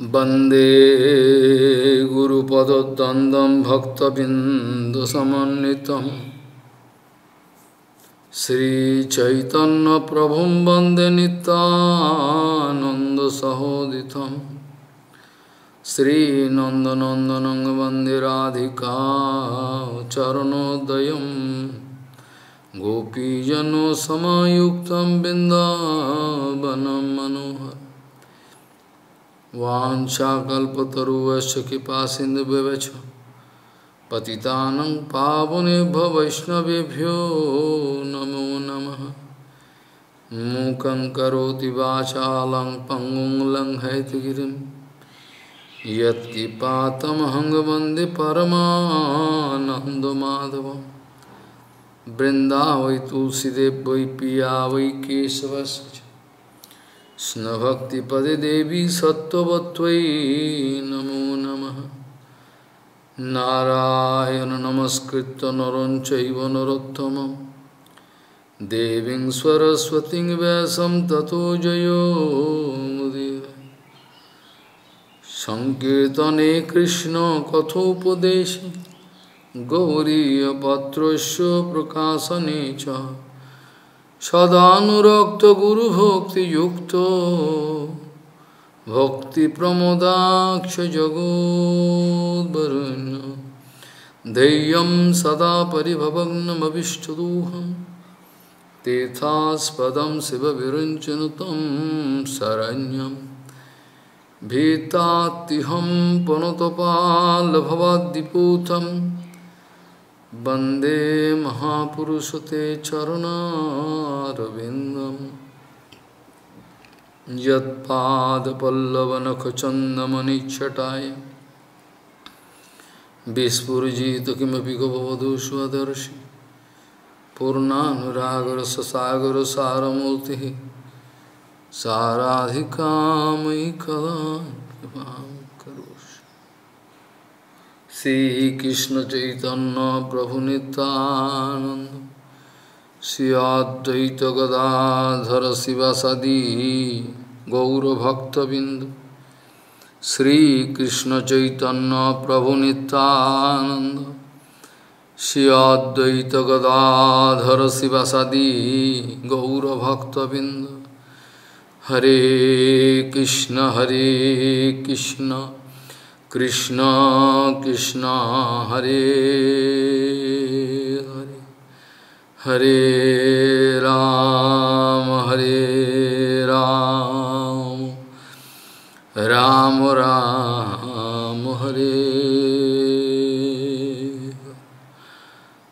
वंदे गुरुपदद्वन्द्वं भक्तबिन्दुसमन्वितं। श्रीचैतन्यप्रभुं वंदे नितानन्दसहोदितं श्रीनन्दनन्दनं वंदे राधिका चरणोदयं। गोपीजनसमायुक्तं बिन्दावनं मनोहर वाछाकल्पतरुवश कृपा सिंधुवच पतितान पावनेभ्य वैष्णवभ्यो नमो नम। मूक करोति वाचा पंगुं लंघयतगिरी यत्किपातमहंग वंदे परमानंदमाधव वृंदा वै तुलसीदेव वै पिया वै केशवश्च च कृष्णभक्तिपदे देवी सत्त्ववत्त्वयि नमो नमः। नारायण नमस्कृत्य नरं चैव नरोत्तमं देवीं सरस्वतीं व्यासं ततो जयो मुदीर। सङ्कीर्तने कृष्णकथोपदेशे गौरीयपत्रस्य प्रकाशने च। सदानुरक्तगुरुभक्तियुक्तो भक्तिप्रमोदाक्षजगोद्वरुण्य धैर्यं सदा परिभवग्नमभिष्टदोहं तीर्थास्पदं शिवविरञ्चन तं शरण्यं भीतात्तिहं पुनतपाल्भवाद्दिपूतम् वंदे महापुरुषते चरणारविन्दं यत्पादपल्लवनखचन्दमनिच्छटाय। विस्फुरिजित किमपि गववधू स्वदर्शि पूर्णानुरागरससागरसारमूर्तिः। साराधिकामयि कदा শ্রীকৃষ্ণ চৈতন্য প্রভু নিত্যানন্দ, শ্রী অদ্বৈত গদাধর শিবাসাদি গৌরভক্তবিন্দু শ্রীকৃষ্ণ চৈতন্য প্রভু নিত্যানন্দ, শ্রী অদ্বৈত গদাধর শিবাসাদি গৌরভক্তবিন্দ। হরে কৃষ্ণ হরে কৃষ্ণ। কৃষ্ণ কৃষ্ণ, হরে হরে হরে রাম হরে রাম রাম রাম, হরে।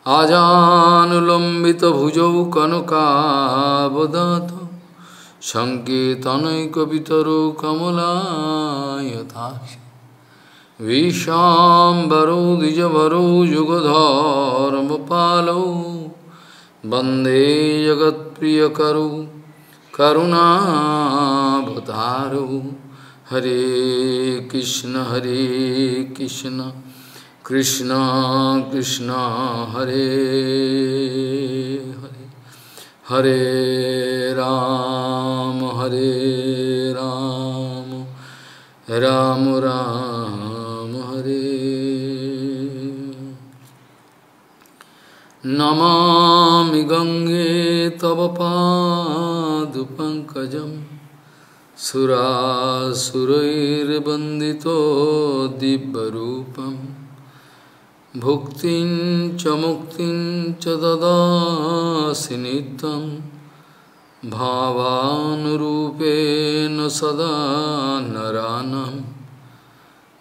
আজানুলম্বিত ভুজৌ কনকাবদাত সঙ্গীতনৈকবিতর কমলায়থাক্ষ विशाम्बरो द्विजवरो युगधर्मपालौ। वंदे जगत्प्रियकरौ। करुणावतारौ। हरे कृष्ण हरे कृष्ण। कृष्ण कृष्ण, हरे हरे। हरे राम हरे राम। राम राम। नमामि गङ्गे तव पादपङ्कजं सुरासुरैर्वन्दितो दिव्यरूपं। भुक्तिं च मुक्तिं च ददासि नित्यं। सदा नरानम्।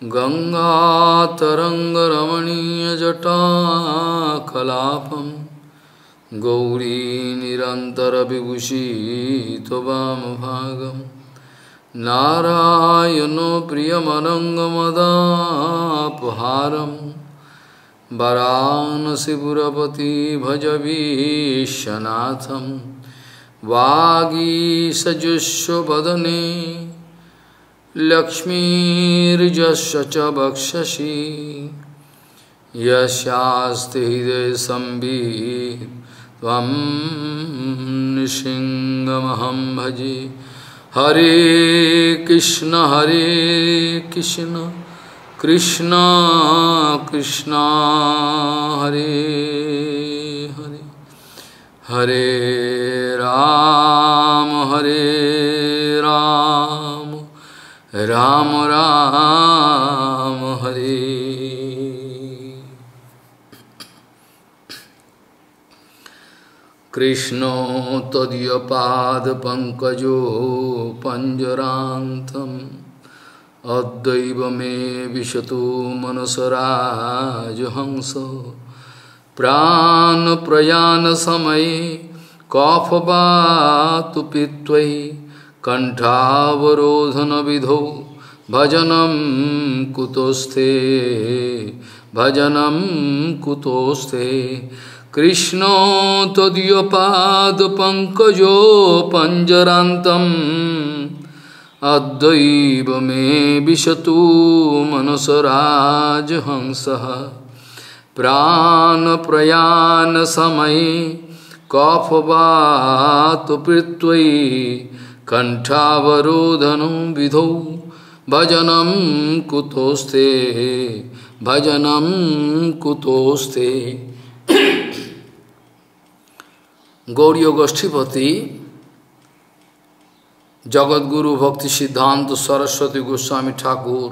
गङ्गातरङ्गरमणीयजटाकलापं गौरी निरन्तरविभूषितवामभागं नारायणो प्रियमनङ्गमदापहारं वरानसिपुरपति भजवीशनाथं वागीसजुष्वदने लक्ष्मीर्यस्य बक्षसि यस्यास्ति हृदयसंवि त्वं भजे। हरे कृष्ण हरे कृष्ण कृष्ण कृष्ण, हरे हरे। हरे राम हरे राम। Ram Ram Hare कृष्णो तदीयपादपङ्कजो पञ्जरान्तम् अद्वैव मे विशतु मनसराजहंस। प्राणप्रयाणसमये कफवातु पित्वयि कण्ठावरोधनविधौ भजनं कुतोस्ते भजनं कुतोस्ते। कृष्णो तदीयपादपङ्कजो पञ्जरान्तम् अद्वैव मे विशतु मनसराजहंसः। प्राणप्रयाणसमये कफवात पृत्वयि कंठावरोधनु विधौ भजनम कुतोस्ते। भजनम कुतोस्ते। Gauri गोष्ठीपति, Jagadguru Bhakti Siddhanta Saraswati Goswami Thakur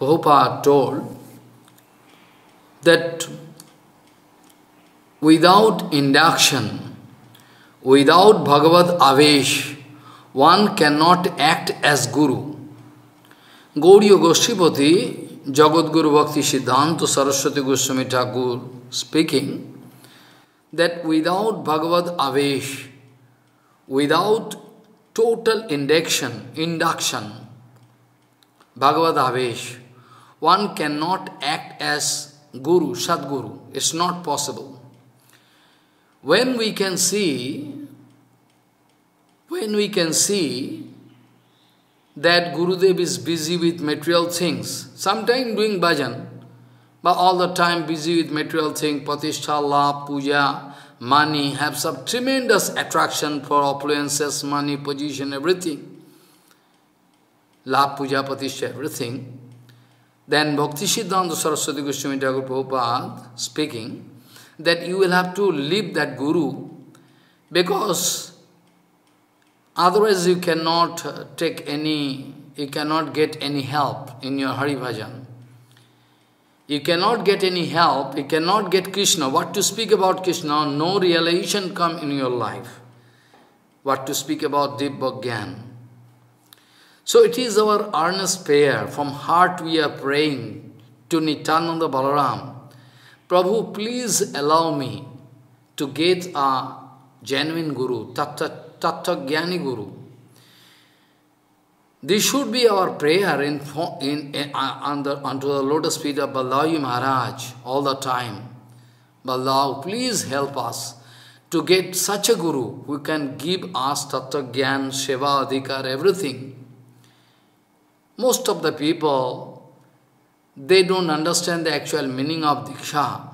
पहुपा told that without induction without भगवत आवेश one cannot act as Guru. Gauriya Goshtipati, Jagadguru Bhakti Siddhanta Saraswati Goswami Thakur speaking, that without Bhagavad Avesh, without total induction, induction, Bhagavad Avesh, one cannot act as Guru, Sadguru. It's not possible. When we can see, when we can see that Gurudev is busy with material things, sometimes doing bhajan, but all the time busy with material things, patishtha, love, puja, money, have some tremendous attraction for opulences, money, position, everything. Love, puja, patishtha, everything. Then Bhakti Siddhanta Saraswati Goswami Thakur Prabhupada speaking that you will have to leave that guru because otherwise you cannot uh, take any, you cannot get any help in your Hari Bhajan. You cannot get any help, you cannot get Krishna. What to speak about Krishna, no realization come in your life. What to speak about Deep Dibbagyan. So it is our earnest prayer, from heart we are praying to Nityananda Balaram. Prabhu, please allow me to get a genuine Guru, Tattva, Tattva Guru. This should be our prayer in, in, in uh, under, unto the lotus feet of Balaji Maharaj all the time. Balav, please help us to get such a guru who can give us tattva gyan, seva, adhikar, everything. Most of the people, they don't understand the actual meaning of diksha.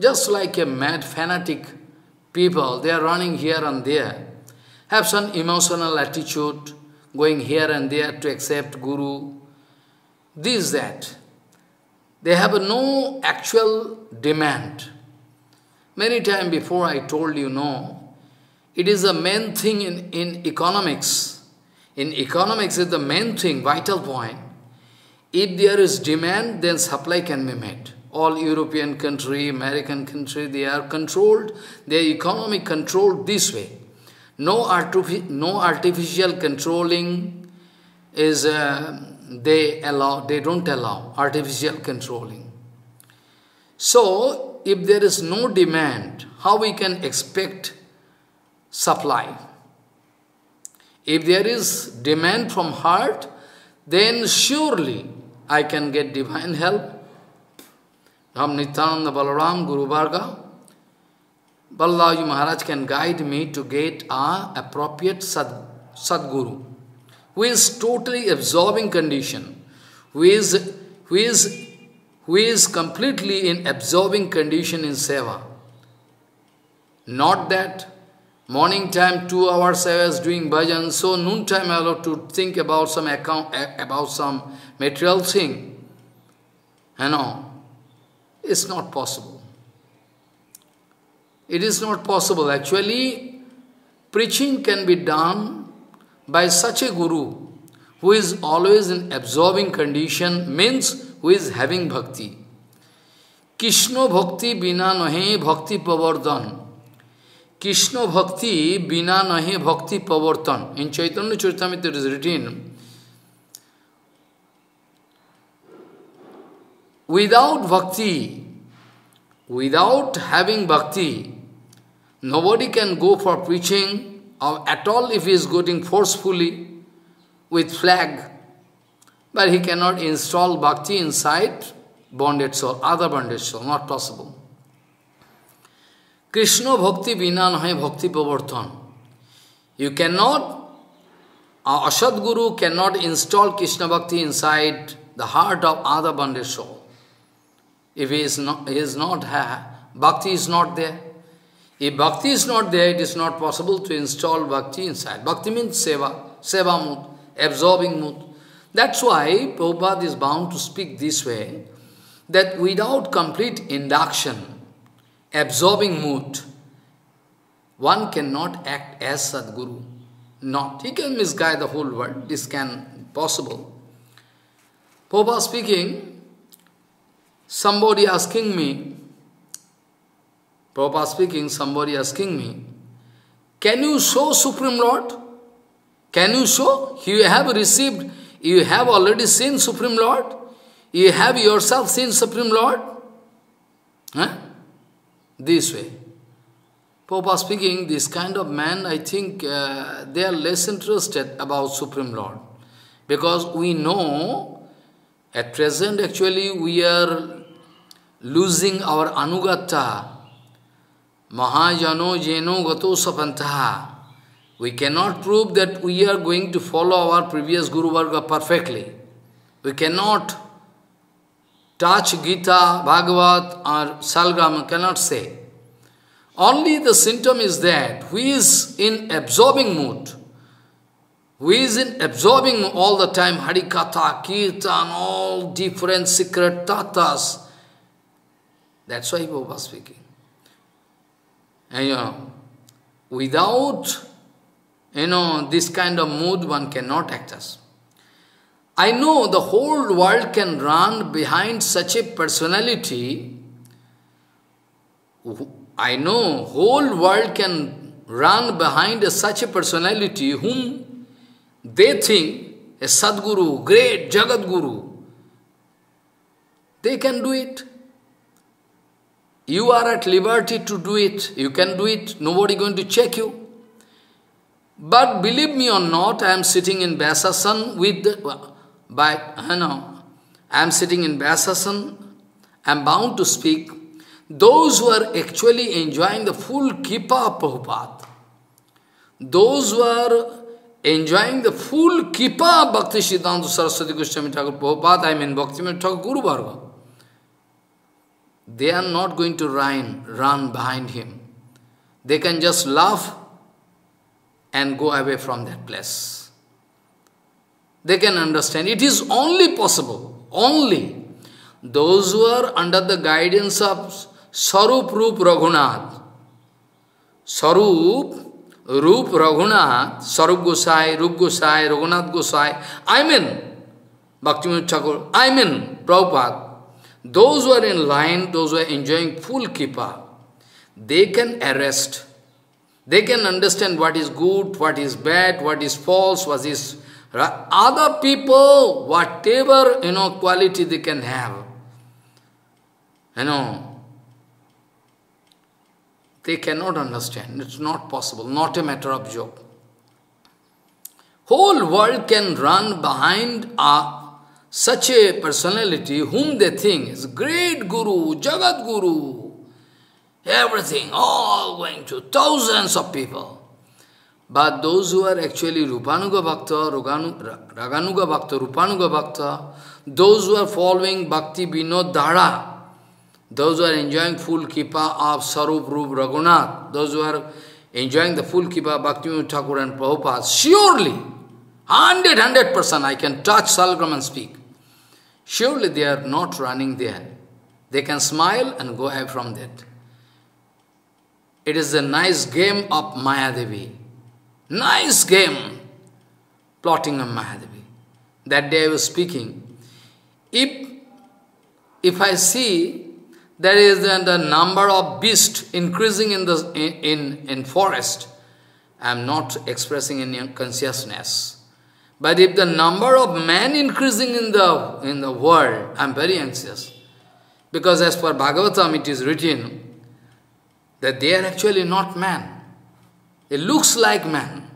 Just like a mad fanatic people, they are running here and there, have some emotional attitude, going here and there to accept Guru, this, that. They have no actual demand. Many times before I told you, no, it is the main thing in, in economics. In economics is the main thing, vital point. If there is demand, then supply can be met. All European country, American country, they are controlled, their economy controlled this way. No, artific no artificial controlling is, uh, they allow, they don't allow artificial controlling. So, if there is no demand, how we can expect supply? If there is demand from heart, then surely I can get divine help. Ram Nityananda Balaram Guru Varga, Balaji Maharaj can guide me to get a appropriate sad, Sadguru, who is totally absorbing condition, who is, who is, who is completely in absorbing condition in seva. Not that Morning time, two hours I was doing bhajan, so noon time I allowed to think about some account, about some material thing. You know, it's not possible. It is not possible. Actually, preaching can be done by such a guru who is always in absorbing condition, means who is having bhakti. Krishna bhakti bina nahe bhakti pavardhan. Krishna bhakti bina nahe bhakti pavartan. In Chaitanya Charitamrita it is written, without bhakti, without having bhakti, nobody can go for preaching or at all if he is going forcefully with flag, but he cannot install bhakti inside bonded soul, other bonded soul, not possible. Krishna bhakti bina nahe bhakti pavartan. You cannot, a Asad Guru cannot install Krishna bhakti inside the heart of other bonded soul. If he is not, he is not bhakti is not there. If bhakti is not there, it is not possible to install bhakti inside. Bhakti means seva, seva mood, absorbing mood. That's why Prabhupada is bound to speak this way, that without complete induction, absorbing mood, one cannot act as Sadguru. Not. He can misguide the whole world. This can possible. Popa speaking, somebody asking me, Prabhupada speaking, somebody asking me, can you show Supreme Lord? Can you show? You have received, you have already seen Supreme Lord? You have yourself seen Supreme Lord? Huh? this way. Papa speaking, this kind of man, I think uh, they are less interested about Supreme Lord. Because we know, at present actually we are losing our anugata. Mahajano jeno gato sapantaha. We cannot prove that we are going to follow our previous Guru Varga perfectly. We cannot touch Gita, Bhagavat or Salgram, cannot say. Only the symptom is that who is in absorbing mood, who is in absorbing all the time Harikatha, Kirtan, all different secret tatas. That's why was speaking. And you know, without you know this kind of mood, one cannot act as. I know the whole world can run behind such a personality. I know whole world can run behind such a personality whom they think a Sadguru, great Jagat Guru. They can do it. You are at liberty to do it. You can do it. Nobody going to check you. But believe me or not, I am sitting in Vyasasan with the, by, I know, I am sitting in Vyasasan, I am bound to speak. Those who are actually enjoying the full Kipa of Prabhupada, those who are enjoying the full Kipa of Bhakti Siddhanta Saraswati Goswami Thakur Prabhupada, I mean Bhakti Thakur Guru Bhargava, they are not going to run, run behind him. They can just laugh and go away from that place they can understand. It is only possible, only those who are under the guidance of Sarup Rup Raghunath. Sarup Rup Raghunath, Sarup Gosai, Rup Gosai, Raghunath Gosai, I mean Bhaktivinoda Thakur, I mean Prabhupada. Those who are in line, those who are enjoying full kippa, they can arrest. They can understand what is good, what is bad, what is false, what is other people, whatever, you know, quality they can have, you know, they cannot understand. It's not possible, not a matter of joke. Whole world can run behind a, such a personality whom they think is great Guru, Jagat Guru, everything, all going to thousands of people. But those who are actually Rupanuga Bhakta, Raganuga Bhakta, Rupanuga Bhakta, those who are following Bhakti Vinod Dhara, those who are enjoying full kippa of Sarup Rup Raghunath, those who are enjoying the full Kipa Bhakti Thakur and Prabhupada, surely, 100, 100% I can touch Salagram and speak. Surely they are not running there. They can smile and go away from that. It is a nice game of Mayadevi. Nice game, plotting of Mayadevi. That day I was speaking. If, if I see there is the number of beasts increasing in, the, in, in, in forest, I am not expressing any consciousness. But if the number of men increasing in the, in the world, I am very anxious. Because as per Bhagavatam it is written that they are actually not man. It looks like man.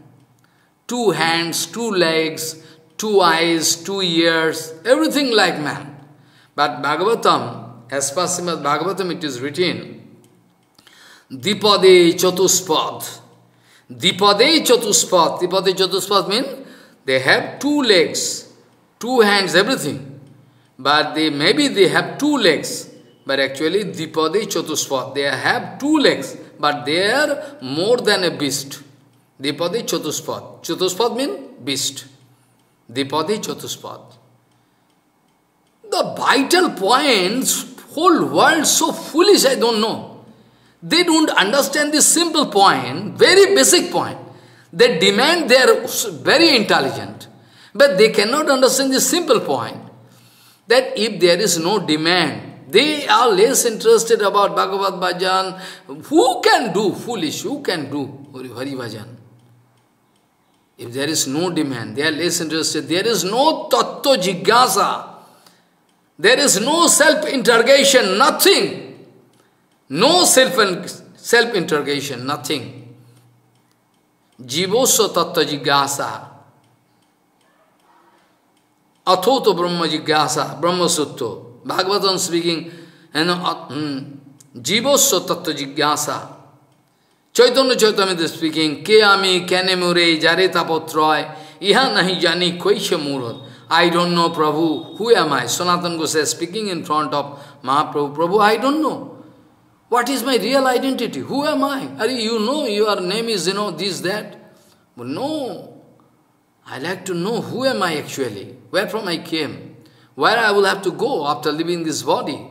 Two hands, two legs, two eyes, two ears, everything like man. But Bhagavatam, as per Srimad Bhagavatam it is written, Dipade Chatuspad. Dipade Chatuspad. Dipade Chatuspad means they have two legs, two hands, everything. But they maybe they have two legs. But actually, Dipade Chatuspat, they have two legs, but they are more than a beast. Dipade Chatuspat. Chatuspat means beast. Dipade Chatuspat. The vital points, whole world so foolish, I don't know. They don't understand this simple point, very basic point. They demand they are very intelligent, but they cannot understand this simple point that if there is no demand, they are less interested about Bhagavad Bhajan. Who can do foolish? Who can do Hari Bhajan? If there is no demand, they are less interested. There is no tattva jigyasa. There is no self-interrogation, nothing. No self-interrogation, nothing. जीवोस्व तत्व जिज्ञासा अथो तो ब्रह्म जिज्ञासा ब्रह्म सूत्र Bhagavatam speaking जीवोस्व तत्व जिज्ञासा चैतन्य चैतन्य speaking के आमी कैने मोरे जारे तापत्रय यह नहीं जानी कोई से मूर्त I don't know, Prabhu, who am I? Sanatan Gosai speaking in front of Mahaprabhu. Prabhu, I don't know. What is my real identity? Who am I? Are you know your name is, you know, this, that. But no. I like to know who am I actually, where from I came, where I will have to go after leaving this body.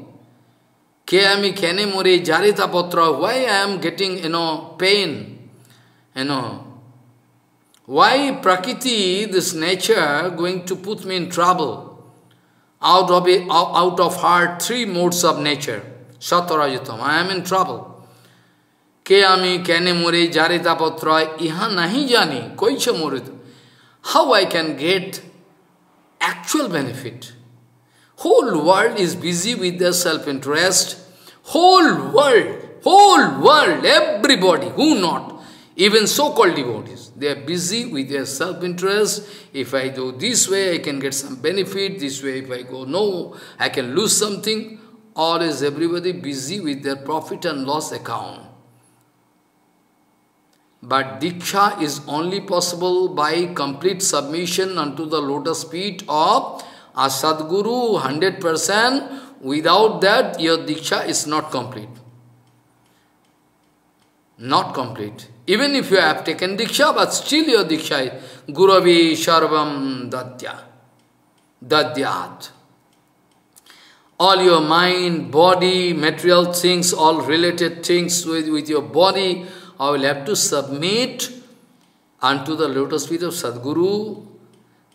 Kene more why I am getting, you know, pain, you know. Why Prakriti, this nature, going to put me in trouble? Out of, out of heart, three modes of nature. Satarajitam, I am in trouble. Ke ami kene mori jarita patra, iha nahi jani, koicha morit. How I can get actual benefit? Whole world is busy with their self-interest. Whole world, whole world, everybody, who not? Even so-called devotees, they are busy with their self-interest. If I do this way, I can get some benefit. This way, if I go, no, I can lose something or is everybody busy with their profit and loss account? But Diksha is only possible by complete submission unto the lotus feet of a Sadguru, 100%. Without that, your Diksha is not complete. Not complete. Even if you have taken Diksha, but still your Diksha is Guravi Sharvam Dadya. Dadyat all your mind, body, material things, all related things with, with your body, I will have to submit unto the lotus feet of Sadguru.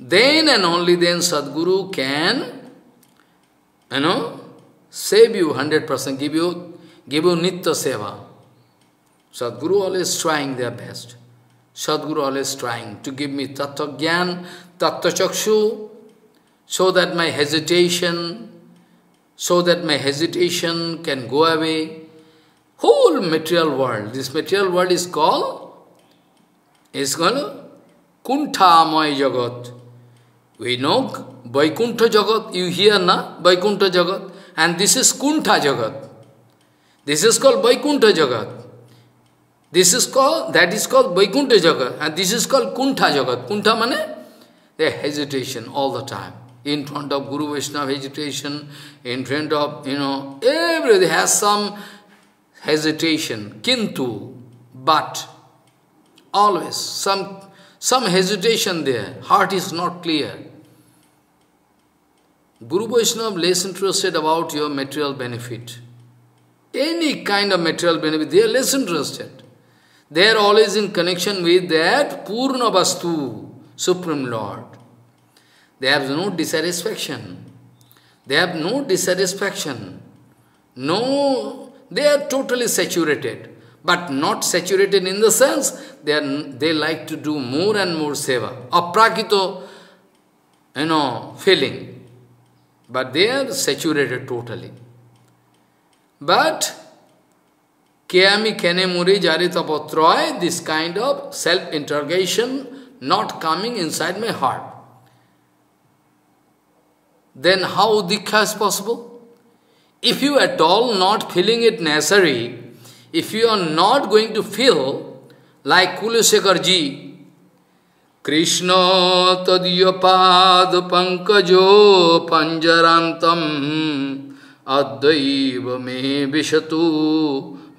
Then and only then Sadguru can, you know, save you 100%, give you, give you Nitya Seva. Sadguru always trying their best. Sadguru always trying to give me Tattva Gyan, Tattva Chakshu, so that my hesitation, so that my hesitation can go away. Whole material world, this material world is called, is called Kunthamaya Jagat. We know Vaikuntha Jagat, you hear na, Vaikuntha Jagat, and this is Kuntha Jagat. This is called Vaikuntha Jagat. This is called, that is called Vaikuntha Jagat, and this is called Kuntha Jagat. Kuntha mane? The hesitation all the time in front of Guru Vaishnava vegetation, in front of, you know, everybody has some hesitation. Kintu, but Always. Some, some hesitation there. Heart is not clear. Guru Vaishnava less interested about your material benefit. Any kind of material benefit, they are less interested. They are always in connection with that Purna Vastu, Supreme Lord. They have no dissatisfaction. They have no dissatisfaction. No, they are totally saturated. But not saturated in the sense they, are, they like to do more and more seva. Aprakito, you know, feeling. But they are saturated totally. But Keami Kene Muri Jaritapotroy, this kind of self-interrogation not coming inside my heart. Then how Diksha is possible? If you at all not feeling it necessary, if you are not going to feel like Kulashekhar ji, Krishna तदीयपाद पंकजो पंजरांतम अद्वैव मे विशतु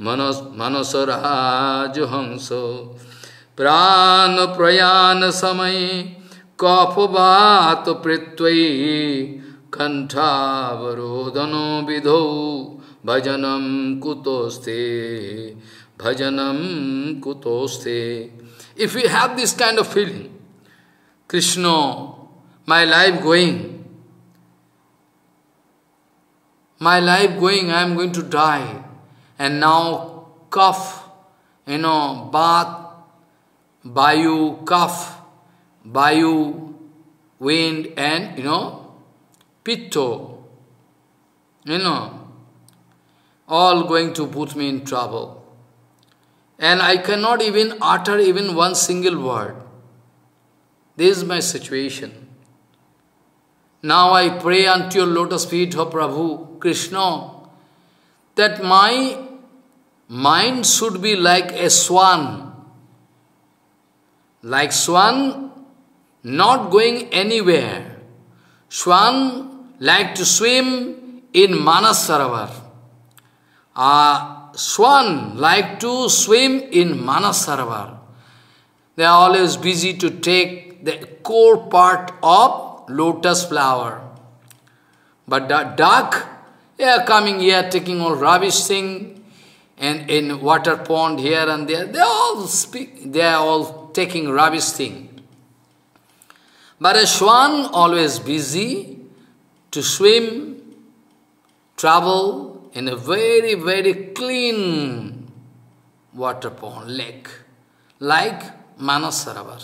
मनस मनसराज हंस प्राण प्रयाण समय कफवात पृथ्वी कंठावरोदनो विधो। भजनम कुतोस्ते। भजनम कुतोस्ते। If you have this kind of feeling Krishna my life going my life going I am going to die and now cough you know बाथ वायु कफ वायु wind and you know pitto, you know, all going to put me in trouble. And I cannot even utter even one single word. This is my situation. Now I pray unto your lotus feet, O Prabhu, Krishna, that my mind should be like a swan. Like swan, not going anywhere. Swan like to swim in Manas Saravar. Uh, swan like to swim in Manas Saravar. They are always busy to take the core part of lotus flower. But the duck, they are coming here taking all rubbish thing and in water pond here and there. They all speak, they are all taking rubbish thing. But a swan always busy to swim, travel in a very, very clean water pond, lake, like Manasaravar.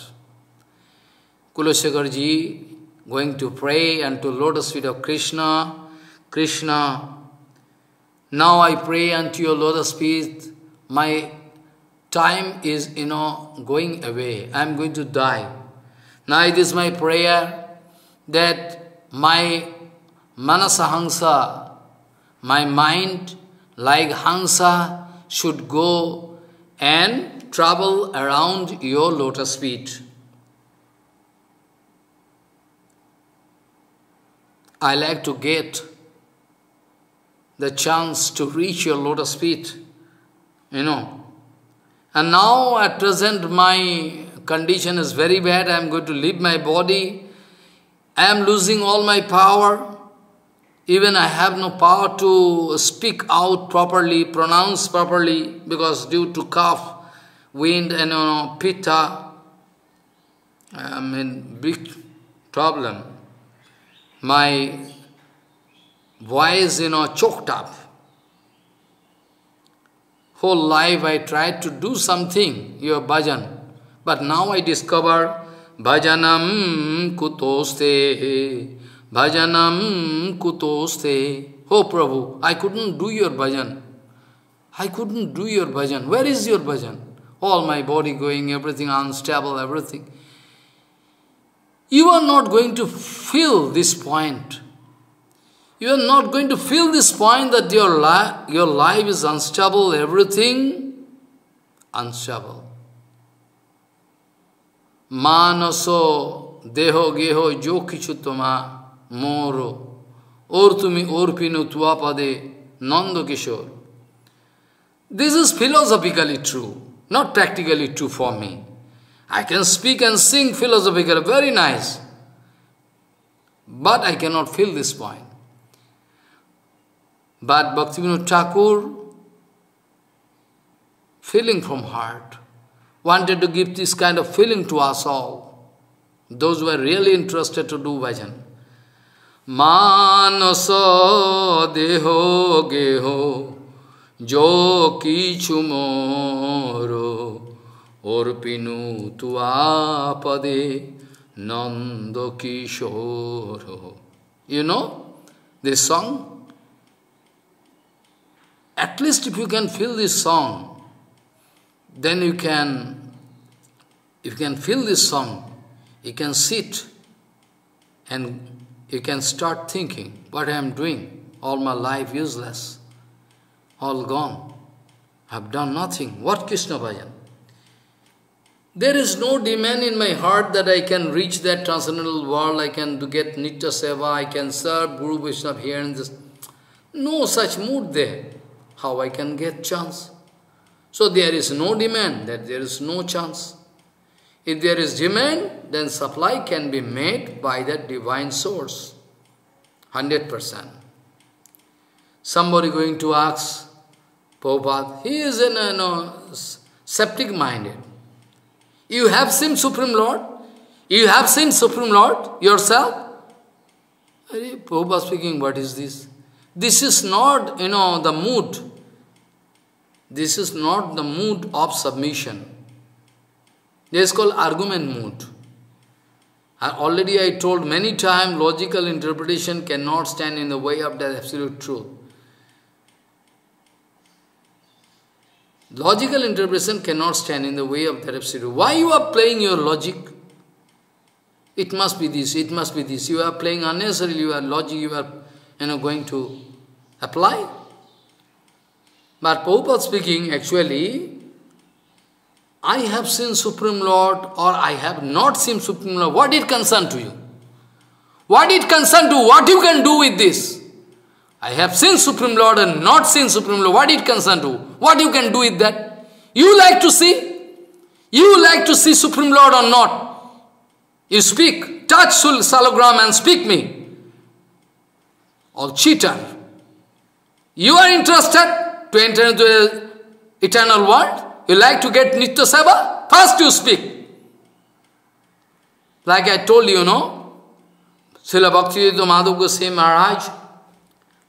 Kulashekhar ji going to pray unto lotus feet of Krishna. Krishna, now I pray unto your lotus feet. My time is, you know, going away. I am going to die. Now it is my prayer that my Manasahansa, my mind, like Hansa, should go and travel around your lotus feet. I like to get the chance to reach your lotus feet, you know. And now at present my condition is very bad, I am going to leave my body, I am losing all my power, even I have no power to speak out properly, pronounce properly, because due to cough, wind and you know, pitta, I in big problem. My voice, you know, choked up. Whole life I tried to do something, your bhajan, but now I discover bhajanam kutoste, bhajanam kutoste. Oh Prabhu, I couldn't do your bhajan. I couldn't do your bhajan. Where is your bhajan? All my body going, everything unstable, everything. You are not going to feel this point. You are not going to feel this point that your, li your life is unstable, everything unstable. Manaso, deho, geho, jo kichu moro, or tumi orpinu tuapade, nando kishore. This is philosophically true, not practically true for me. I can speak and sing philosophically, very nice. But I cannot feel this point. But Bhaktivinoda Thakur, feeling from heart, wanted to give this kind of feeling to us all, those who are really interested to do bhajan. Manasa deho geho jo kichu moro orpinu tuapade nando kishoro. You know this song? At least if you can feel this song, then you can, if you can feel this song, you can sit and you can start thinking, what I am doing, all my life useless, all gone. I have done nothing. What Krishna Bhajan? There is no demand in my heart that I can reach that transcendental world, I can get Nitya Seva, I can serve Guru Vaishnava here and this. No such mood there how I can get chance. So there is no demand, that there is no chance. If there is demand, then supply can be made by that divine source. 100%. Somebody going to ask Prabhupada, he is in a no, septic minded. You have seen Supreme Lord? You have seen Supreme Lord yourself? Prabhupada speaking, what is this? This is not, you know, the mood. This is not the mood of submission. This is called argument. And already I told many times, logical interpretation cannot stand in the way of the absolute truth. Logical interpretation cannot stand in the way of that absolute. Why you are playing your logic? It must be this, it must be this. You are playing unnecessarily, you are logic, you are you know, going to apply. But Prabhupada speaking, actually, I have seen Supreme Lord or I have not seen Supreme Lord. What it concern to you? What it concern to what you can do with this? I have seen Supreme Lord and not seen Supreme Lord. What it concern to? What you can do with that? You like to see? You like to see Supreme Lord or not? You speak, touch salagram and speak me. All cheater. You are interested to enter into the eternal world? You like to get Nitya Seva? First you speak. Like I told you, no? Srila Bhakti Dayita Madhav Goswami Maharaj,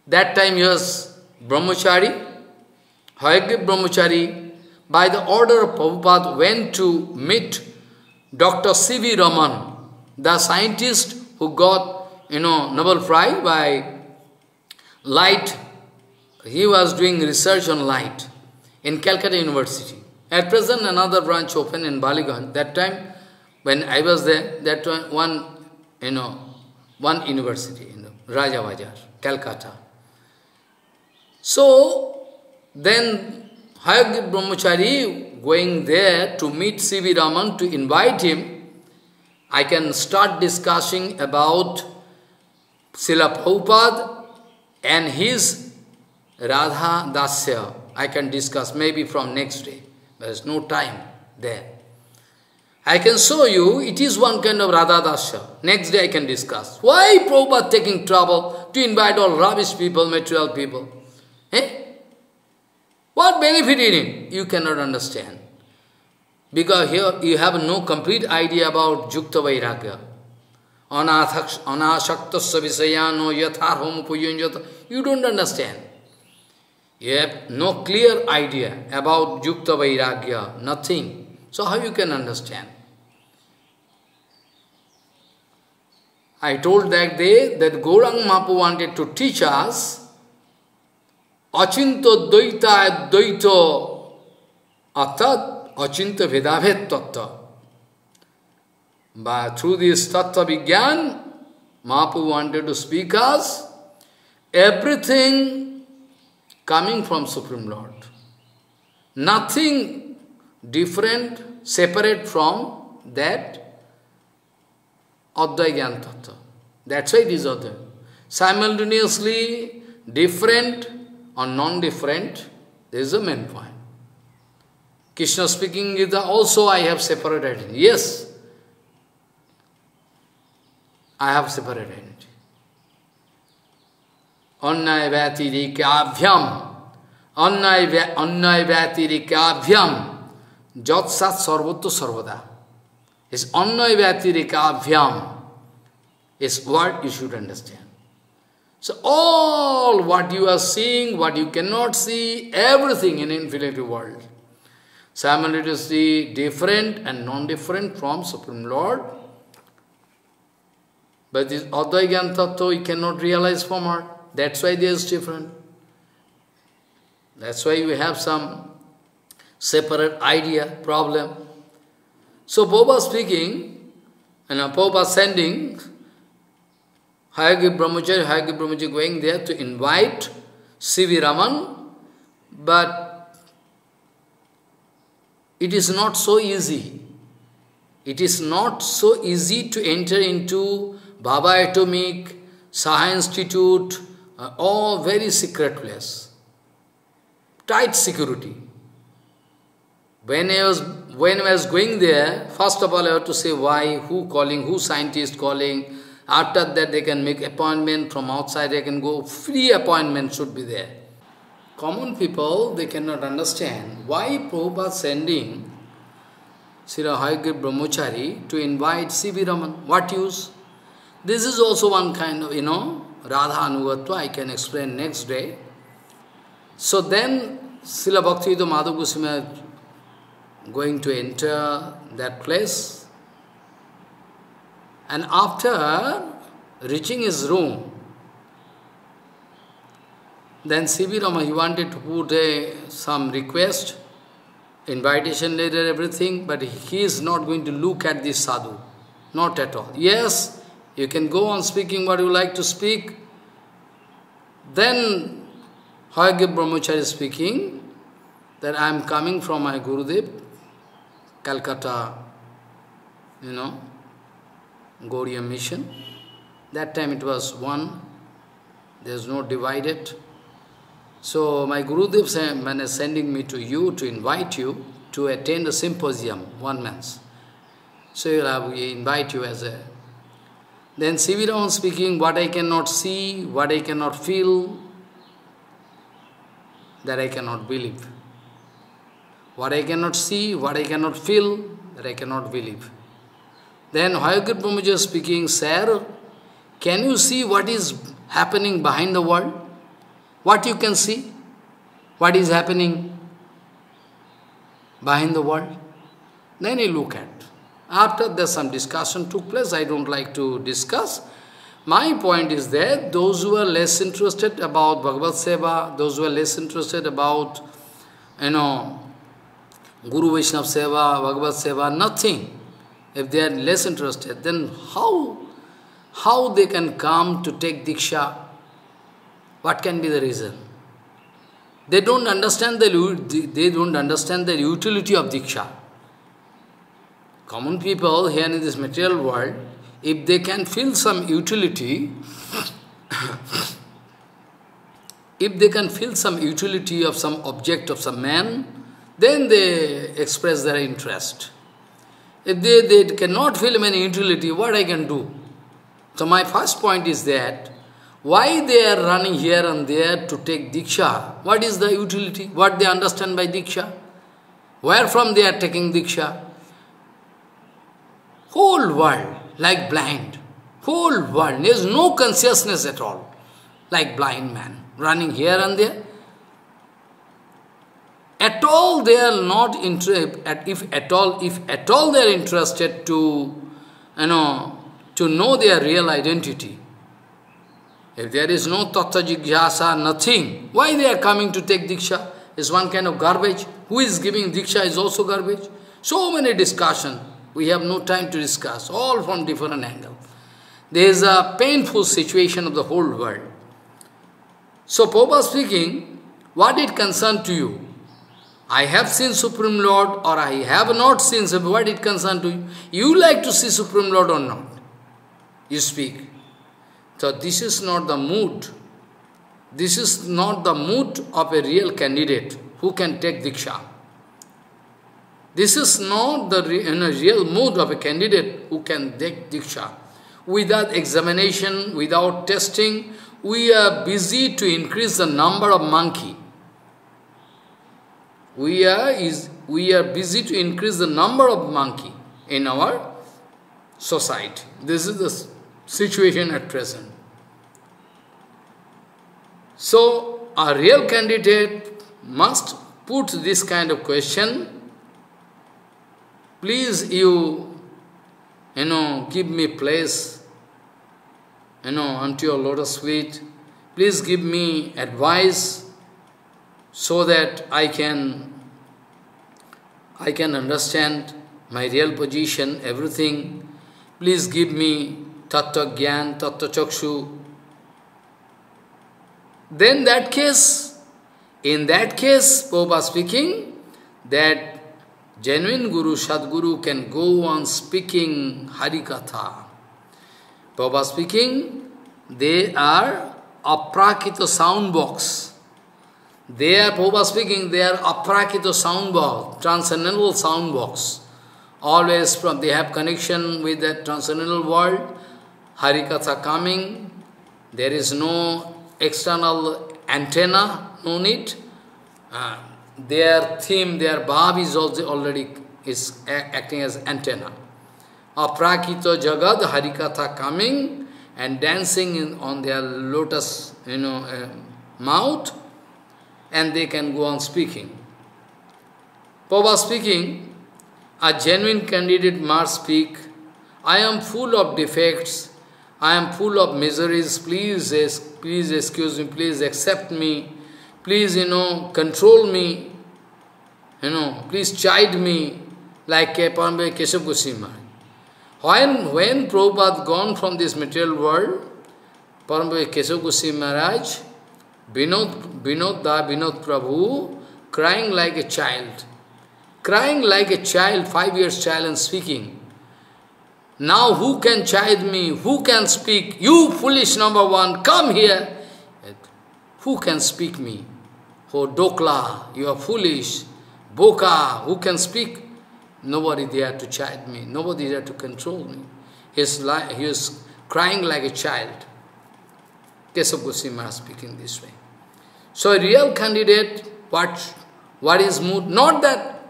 that time he was Brahmachari, Hayagriv Brahmachari, by the order of Prabhupada, went to meet Dr. C.V. Raman, the scientist who got, you know, Nobel Prize by light. He was doing research on light in Calcutta University. At present, another branch open in Ballygunge. That time, when I was there, that one, you know, one university in Raja Calcutta. So, then Hayagriv Brahmachari going there to meet C.V. Raman to invite him, I can start discussing about Srila Prabhupada and his Radha Dasya. I can discuss maybe from next day. There is no time there. I can show you, it is one kind of Radha Dasya. Next day I can discuss. Why Prabhupada taking trouble to invite all rubbish people, material people? Eh? What benefit in it? You cannot understand. Because here you have no complete idea about Jukta Vairagya. Anashaktasya visayano yatharham puyanjata. You don't understand. You have no clear idea about Yukta Vairagya, nothing. So how you can understand? I told that day that Gorang Mapu wanted to teach us Achinto Dvaita Dvaito Atat Achinta Vedavet Tattva. But through this Tattva began, Mapu wanted to speak us everything coming from Supreme Lord. Nothing different, separate from that Advai Gyan Tattva. That's why it is Advai. Simultaneously different or non-different, is the main point. Krishna speaking Gita, also I have separated. Yes, I have separate identity. Annay Vyatirikabhyam Annay Vyatirikabhyam Jatsat Sarvotto Sarvada. Is Annay Vyatirikabhyam is what you should understand. So all what you are seeing, what you cannot see, everything in infinity world, simultaneously different and non-different from Supreme Lord. But this Advaigyan Tattva you cannot realize from her. That's why there is different. That's why you have some separate idea, problem. So Boba speaking, and Boba sending Hayagriv Brahmachari, Hayagriv Brahmachari going there to invite C.V. Raman, but it is not so easy. It is not so easy to enter into Bhabha Atomic, Saha Institute, uh, all very secret place. Tight security. When I was when I was going there, first of all I have to say why, who calling, who scientist calling, after that they can make appointment from outside, they can go, free appointment should be there. Common people, they cannot understand why Prabhupada sending Srila Hayagriv Brahmachari to invite C.V. Raman. What use? This is also one kind of, you know, Radha Anugatva, I can explain next day. So then, Srila Bhaktivedanta Madhav Goswami going to enter that place, and after reaching his room, then C.V. Raman, he wanted to put a, some request, invitation letter, everything, but he is not going to look at this sadhu. Not at all. Yes, you can go on speaking what you like to speak. Then Hayagriv Brahmachari is speaking that I am coming from my Gurudev, Calcutta, you know, Gaudiya mission. That time it was one, there is no divided. So my Gurudev is sending me to you to invite you to attend a symposium, one month. So you'll we invite you as a... Then C.V. Speaking, what I cannot see, what I cannot feel, that I cannot believe. What I cannot see, what I cannot feel, that I cannot believe. Then Hayagriv Brahmaji speaking, Sir, can you see what is happening behind the world? What you can see? What is happening behind the world? Then you look at. After there some discussion took place, I don't like to discuss. My point is that those who are less interested about Bhagavad Seva, those who are less interested about, you know, Guru Vaishnava Seva, Bhagavad Seva, nothing. If they are less interested, then how, how they can come to take Diksha? What can be the reason? They don't understand the, they don't understand the utility of Diksha. Common people here in this material world, if they can feel some utility, if they can feel some utility of some object of some man, then they express their interest. If they, they cannot feel any utility, what I can do? So my first point is that, why they are running here and there to take Diksha? What is the utility? What they understand by Diksha? Where from they are taking Diksha? Whole world, like blind. Whole world, there is no consciousness at all. Like blind man, running here and there. At all they are not interested, if at all, if at all they are interested to, you know, to know their real identity. If there is no tattva jigyasa, nothing, why they are coming to take diksha? Is one kind of garbage. Who is giving diksha is also garbage. So many discussion. We have no time to discuss, all from different angles. There is a painful situation of the whole world. So, Popa speaking, what it concern to you? I have seen Supreme Lord or I have not seen Supreme What it concern to you? You like to see Supreme Lord or not? You speak. So this is not the mood. This is not the mood of a real candidate who can take Diksha. This is not the real mood of a candidate who can take Diksha. Without examination, without testing, we are busy to increase the number of monkey. We are, is, we are busy to increase the number of monkey in our society. This is the situation at present. So, a real candidate must put this kind of question. Please, you, you know, give me place, you know, unto your lotus feet. Please give me advice so that I can, I can understand my real position, everything. Please give me tattva gyan, tattva chakshu. Then that case, in that case, Prabhupada speaking, that genuine Guru, Sadguru can go on speaking Harikatha. Prabhupada speaking, they are aprakita sound box. They are, Prabhupada speaking, they are aprakita sound box, transcendental sound box. Always from, they have connection with that transcendental world. Harikatha coming, there is no external antenna, no need. Uh, their theme, their bhav is also already is acting as antenna. Aprakita Jagad Harikatha coming and dancing in, on their lotus, you know, uh, mouth, and they can go on speaking. Papa speaking, a genuine candidate must speak, I am full of defects, I am full of miseries, please, please excuse me, please accept me, please, you know, control me, you know, please chide me, like Parambhai Keshav Goswami. When, when Prabhupada gone from this material world, Parambhai Keshav Goswami Maharaj, Vinod, Vinod Da, Vinod Prabhu, crying like a child, crying like a child, five years child and speaking. Now who can chide me? Who can speak? You foolish number one, come here. Who can speak me? Oh Dokla, you are foolish. Boka, who can speak? Nobody there to chide me. Nobody there to control me. He is, like, he is crying like a child. Keshav Goswami speaking this way. So a real candidate, what, what is mood? Not that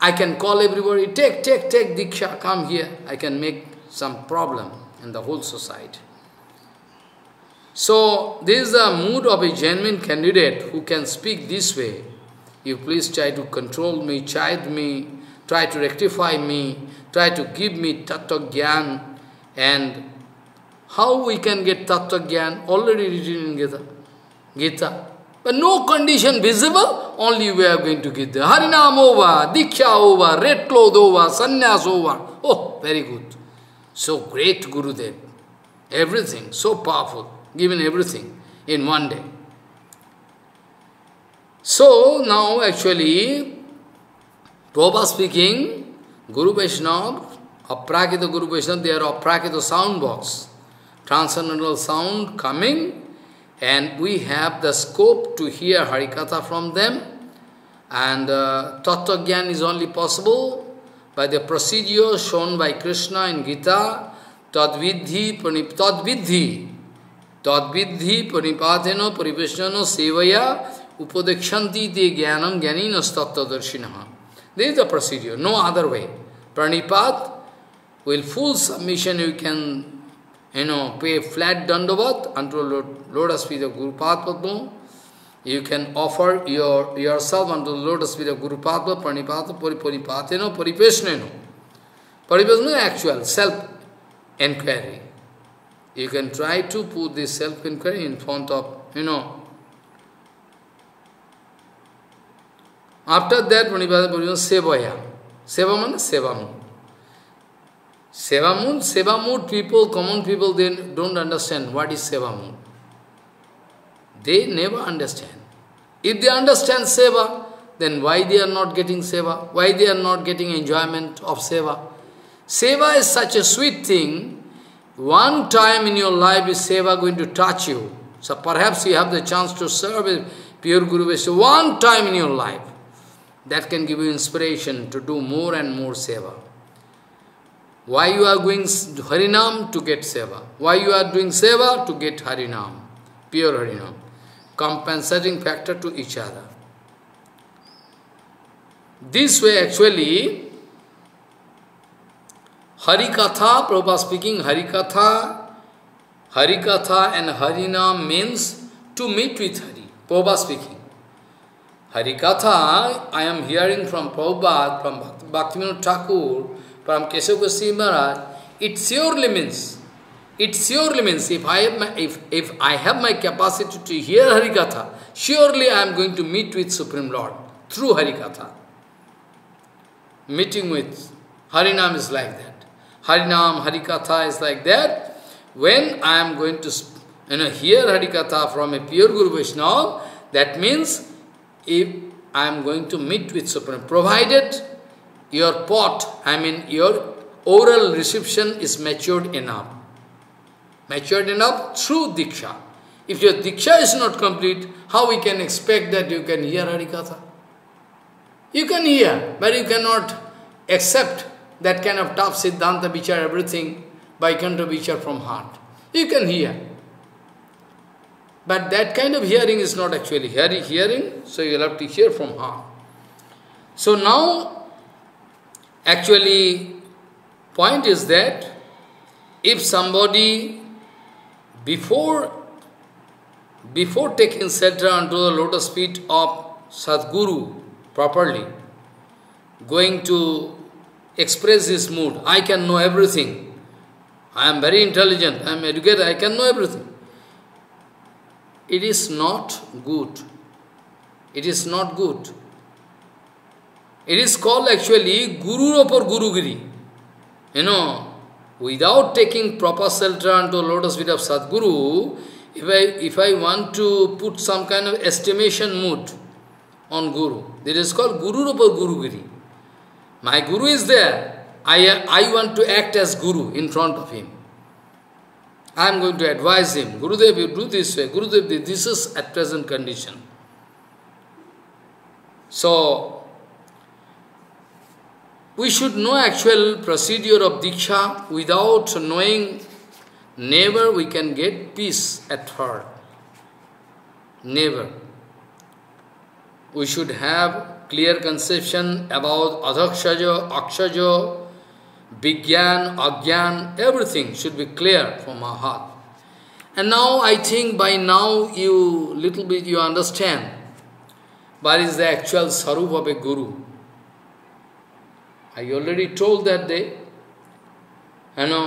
I can call everybody, take, take, take Diksha, come here. I can make some problem in the whole society. So, this is the mood of a genuine candidate who can speak this way. You please try to control me, chide me, try to rectify me, try to give me tattva gyan. And how we can get tattva gyan? Already written in Gita. Gita. But no condition visible, only we are going to get the Harinam over, Diksha over, red cloth over, sannyas over. Oh, very good. So great Gurudev. Everything, so powerful, given everything in one day. So now actually, Prabhupada speaking, Guru Vaishnava, Aprakita Guru Vaishnava, they are Aprakita sound box. Transcendental sound coming and we have the scope to hear Harikatha from them, and uh, Tattva is only possible by the procedure shown by Krishna in Gita, Tadvidhi Pranip Tadvidhi Tadvidhi Pranipateno Paripeshnano Sevaya Upadekshanti Te Gyanam Gyaninos Tattva Darshinaha. This is the procedure, no other way. Pranipat, with full submission you can you know, pay flat dandavat unto lotus feet of Guru Padma. You can offer your yourself unto the lotus feet of Guru Padma, Pranipata, Pariparipateno, Paripesneno. Paripesneno actual, self-inquiry. You can try to put this self-inquiry in front of, you know, After that, Pranipata Paripesneno, Sevaya. Seva means Seva mood. Seva mood, Seva mood people, common people, they don't understand what is Seva mood. They never understand. If they understand Seva, then why they are not getting Seva? Why they are not getting enjoyment of Seva? Seva is such a sweet thing. One time in your life is Seva going to touch you. So perhaps you have the chance to serve a pure Guru Vaishnava one time in your life. that can give you inspiration to do more and more seva. Why you are going Harinam? To get seva. Why you are doing seva? To get Harinam, pure Harinam. Compensating factor to each other. This way actually, Harikatha, Prabhupada speaking, Harikatha, Harikatha and Harinam means to meet with Hari. Prabhupada speaking. Harikatha, I am hearing from Prabhupada, from Bhaktivinoda Thakur, from Keshav Goswami Maharaj, it surely means, it surely means, if I, have my, if, if I have my capacity to hear Harikatha, surely I am going to meet with Supreme Lord through Harikatha. Meeting with Harinam is like that. Harinam, Harikatha is like that. When I am going to you know, hear Harikatha from a pure Guru Vaishnava, that means if I am going to meet with Supreme, provided your pot, I mean your oral reception is matured enough. Matured enough through Diksha. If your Diksha is not complete, how we can expect that you can hear Harikatha? You can hear, but you cannot accept that kind of tough Siddhanta Vichar, everything, by Kanta Vichar from heart. You can hear. But that kind of hearing is not actually hearing, hearing so you'll have to hear from heart. So now, actually, point is that if somebody, before, before taking shelter unto the lotus feet of Sadguru properly, going to express his mood, I can know everything. I am very intelligent, I am educated, I can know everything it is not good. It is not good. It is called actually Guru or Gurugiri. You know, without taking proper shelter unto lotus feet of Sadguru, if I, if I want to put some kind of estimation mood on Guru, it is called Guru or Gurugiri. My Guru is there. I, I want to act as Guru in front of him. I am going to advise him, Gurudev, you do this way, Gurudev, this is at present condition. So, we should know actual procedure of Diksha without knowing, never we can get peace at heart. Never. We should have clear conception about अधक्षजो अक्षजो विज्ञान अज्ञान everything should be clear from my heart and now I think by now you little bit you understand what is the actual swarup of a guru I already told that day है नो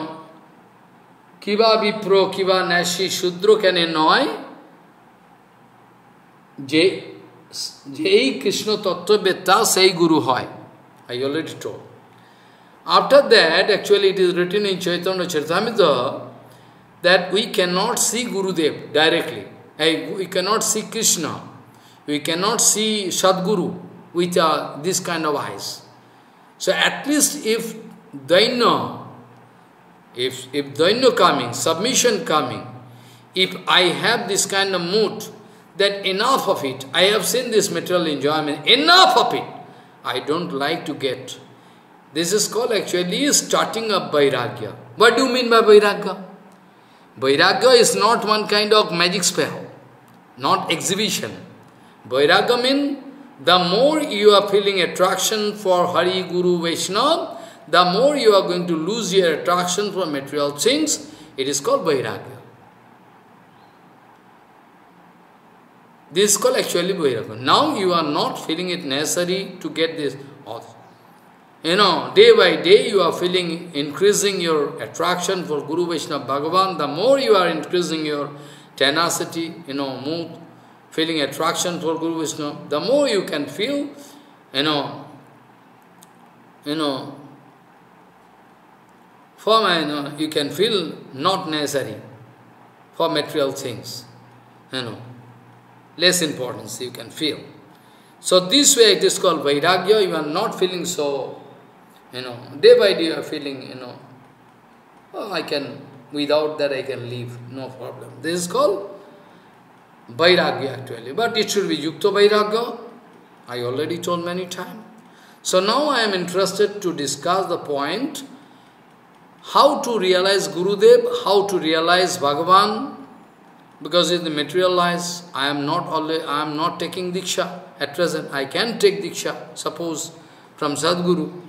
किबा विप्रो किबा नैशी शूद्र कैन ए नॉय जे যেই কৃষ্ণ তত্ত্ববেত্তা সেই গুরু হয় I already told. After that, actually it is written in Chaitanya Charitamrita that we cannot see Gurudev directly. We cannot see Krishna. We cannot see Sadguru with uh, this kind of eyes. So at least if Daina, if, if Daina coming, submission coming, if I have this kind of mood, that enough of it, I have seen this material enjoyment, enough of it, I don't like to get this is called actually starting of Vairagya. What do you mean by Vairagya? Vairagya is not one kind of magic spell, not exhibition. Vairagya means the more you are feeling attraction for Hari, Guru, Vaishnava, the more you are going to lose your attraction for material things. It is called Vairagya. This is called actually Vairagya. Now you are not feeling it necessary to get this. You know, day by day you are feeling, increasing your attraction for Guru Vaishnava Bhagavan, the more you are increasing your tenacity, you know, mood, feeling attraction for Guru Vaishnava, the more you can feel, you know, you know, for you, know, you can feel not necessary for material things, you know, less importance you can feel. So this way it is called Vairagya, you are not feeling so you know, day by day you are feeling, you know, oh, I can, without that I can live, no problem. This is called Vairagya actually, but it should be Yukta Vairagya, I already told many times. So now I am interested to discuss the point how to realize Gurudev, how to realize Bhagavan, because in the material lies, I am not already, I am not taking Diksha at present. I can take Diksha, suppose, from Sadguru.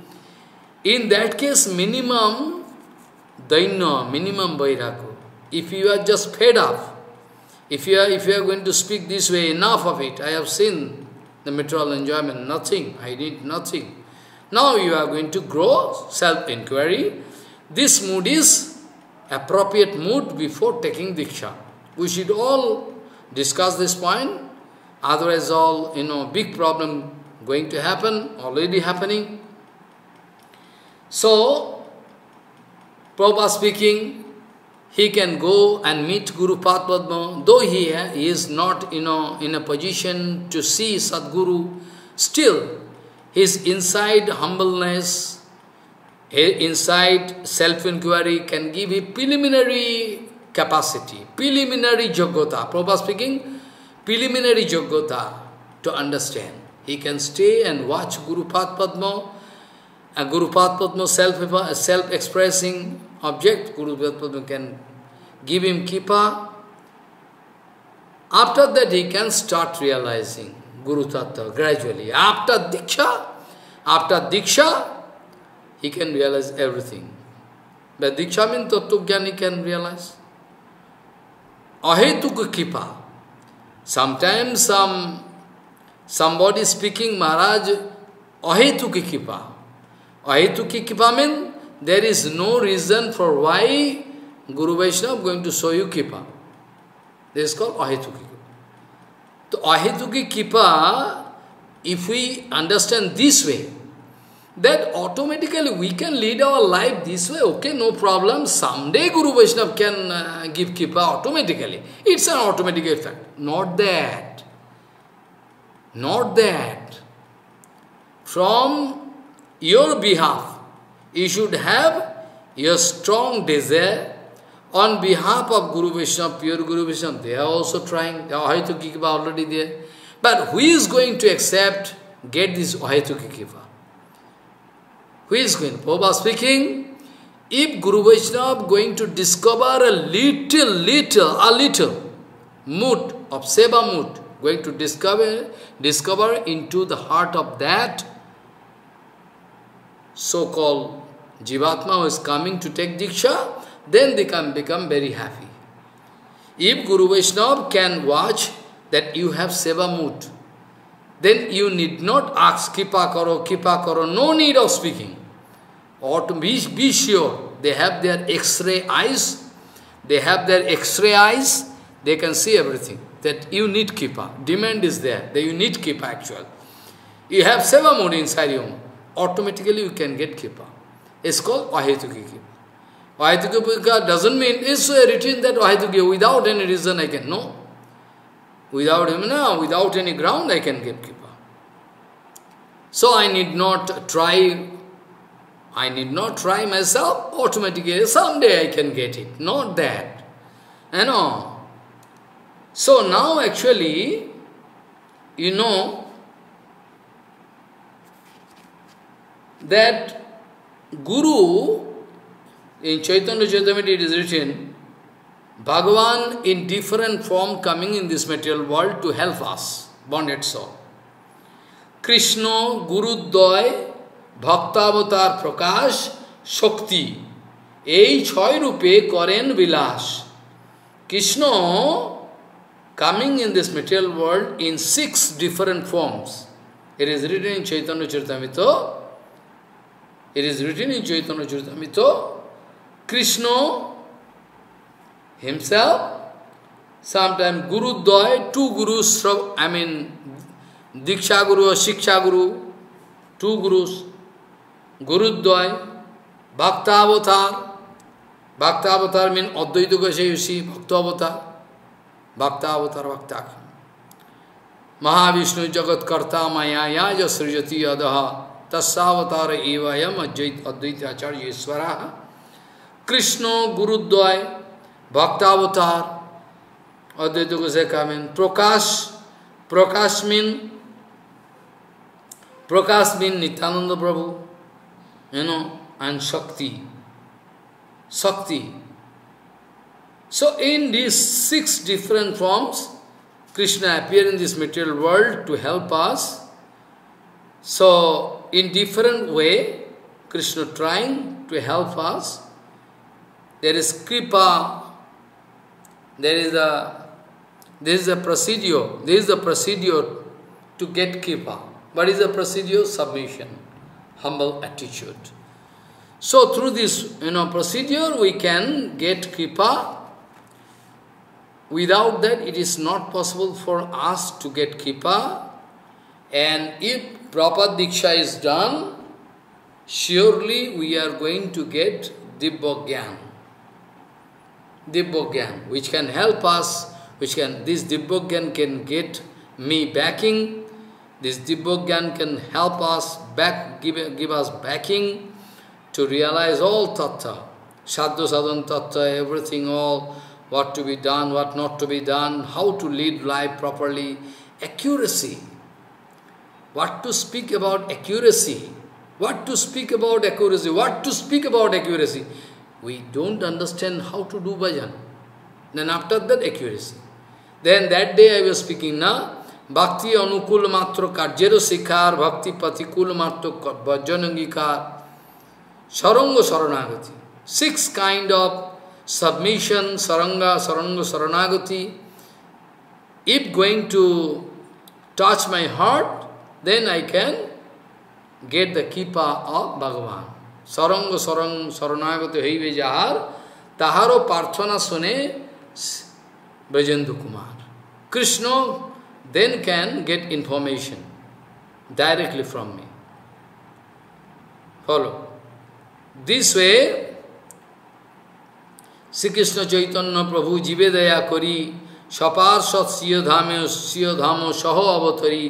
In that case, minimum daino, minimum vairagya. If you are just fed up, if you are if you are going to speak this way, enough of it. I have seen the material enjoyment, nothing. I need nothing. Now you are going to grow self-inquiry. This mood is appropriate mood before taking Diksha. We should all discuss this point. Otherwise all, you know, big problem going to happen, already happening. So, Prabhupada speaking, he can go and meet Guru Padma, though he, he is not you know, in a position to see Sadguru, still his inside humbleness, inside self-inquiry can give a preliminary capacity, preliminary jogota. Prabhupada speaking, preliminary jogota to understand. He can stay and watch Guru Padma, and Guru Padma self, self-expressing object, Guru Padma can give him kipa. After that he can start realizing Guru Tattva gradually. After Diksha, after Diksha, he can realize everything. But Diksha means Tattva can realize. Ahetuka kipa. Sometimes some somebody speaking Maharaj Ahetuki kipa. Ahetuki kipa means there is no reason for why Guru Vaishnava going to show you Kipa. This is called Ahituki Kipa. So Ahituki Kipa, if we understand this way, that automatically we can lead our life this way, okay, no problem. Someday Guru Vaishnava can uh, give Kipa automatically. It's an automatic effect. Not that. Not that. From your behalf, you should have your strong desire on behalf of Guru Vaishnava, pure Guru Vaishnava, they are also trying, Ahituki Kipa already there. But who is going to accept, get this Ahituki Kipa? Who is going? Prabhupada speaking, if Guru Vaishnava going to discover a little, little, a little mood of seva mood, going to discover, discover into the heart of that so-called Jivatma who is coming to take Diksha, then they can become very happy. If Guru Vaishnava can watch that you have seva mood, then you need not ask kipa karo, kipa karo, no need of speaking. Or to be, be sure, they have their x-ray eyes, they have their x-ray eyes, they can see everything. That you need kipa, demand is there, that you need kipa actual. You have seva mood inside you, automatically you can get kipa. It's called ahetuki kipa. Vaituka doesn't mean, it's written that Vaituka, without any reason I can, no. Without him, no, without any ground I can get Kipa. So I need not try, I need not try myself, automatically, someday I can get it. Not that. You know. So now actually, you know, that Guru in Chaitanya Charitamrita it is written, Bhagavan in different form coming in this material world to help us, bonded soul. Krishna, Guruddhay, Bhaktavatar Prakash, শক্তি এই ছয় রূপে করেন বিলাস Krishna material world in six different forms. It is written in Chaitanya Charitamrita. It is written in Chaitanya Charitamrita Krishna himself, sometimes Guru Doi, two Gurus, I mean Diksha Guru or Shiksha Guru, two Gurus, Guru Doi, Bhakta Avatar, Bhakta Avatar means Advaita Gosai, you see, Bhakta Avatar, Bhakta Mahavishnu Jagat Karta Maya Yaja Srijati Adaha Tasavatar Eva Yam Advaita Acharya Iswaraha Krishna, Gurudvay, Bhaktavatar, Advaita Gosai mean Prakash, Prakash mean Prakash means Nityananda Prabhu, you know, and Shakti. Shakti. So in these six different forms, Krishna appeared in this material world to help us. So in different way, Krishna trying to help us. There is kripa, there is a this is a procedure, this is the procedure to get kripa. What is the procedure? Submission, humble attitude. So through this you know procedure we can get kripa. Without that it is not possible for us to get kripa. And if proper diksha is done, surely we are going to get Dibbogyan. Dibbogyan, which can help us, which can, this Dibbogyan can get me backing, this Dibbogyan can help us back, give, give us backing to realize all tattva, sadhu sadhan tattva, everything, all, what to be done, what not to be done, how to lead life properly, accuracy. What to speak about accuracy, what to speak about accuracy? What to speak about accuracy? We don't understand how to do bhajan. Then after that, accuracy. Then that day I was speaking, भक्ति अनुकूल मतर शिकार भक्ति प्रतिकूल मत वर्जन अङ्गीकार सरंग शरणगति सिक्स काइंड अफ सबमिशन सरंगा सरंग शरणगति if going to touch my heart then I can get the कीपा of भगवान सरंग सरंग सरङ शरणत है तहारो प्रार्थना सुने Brajendra Kumar Krishna then can get information directly from me. Follow. This way, Sri Krishna Chaitanya Prabhu Jive Daya Kori, Shapar Sat Siya Dhame Siya Dhamo Saho Avatari,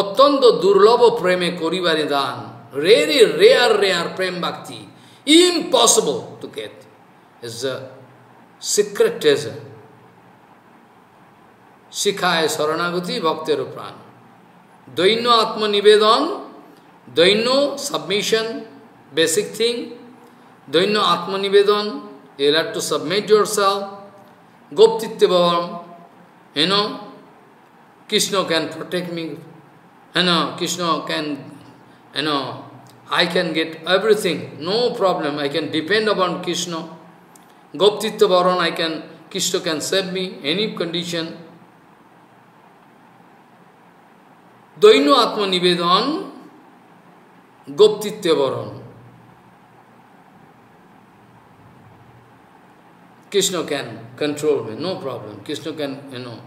অত্যন্ত দুর্লভ প্রেমে করিবারে দান রেরি রেয়ার রেয়ার প্রেম ভক্তি impossible to get is a secret treasure শিখায় শরণাগতি ভক্তের প্রাণ দৈন্য আত্মনিবেদন দৈন্য সাবমিশন বেসিক থিং দৈন্য আত্মনিবেদন submit yourself goptitya bhavam you know krishna can protect me you know, Krishna can, you know, I can get everything, no problem, I can depend upon Krishna. Goptitya Varan, I can, Krishna can save me, any condition. দৈন্য আত্মনিবেদন গোপ্তিত্বে বরণ Krishna can control me, no problem. Krishna can you know,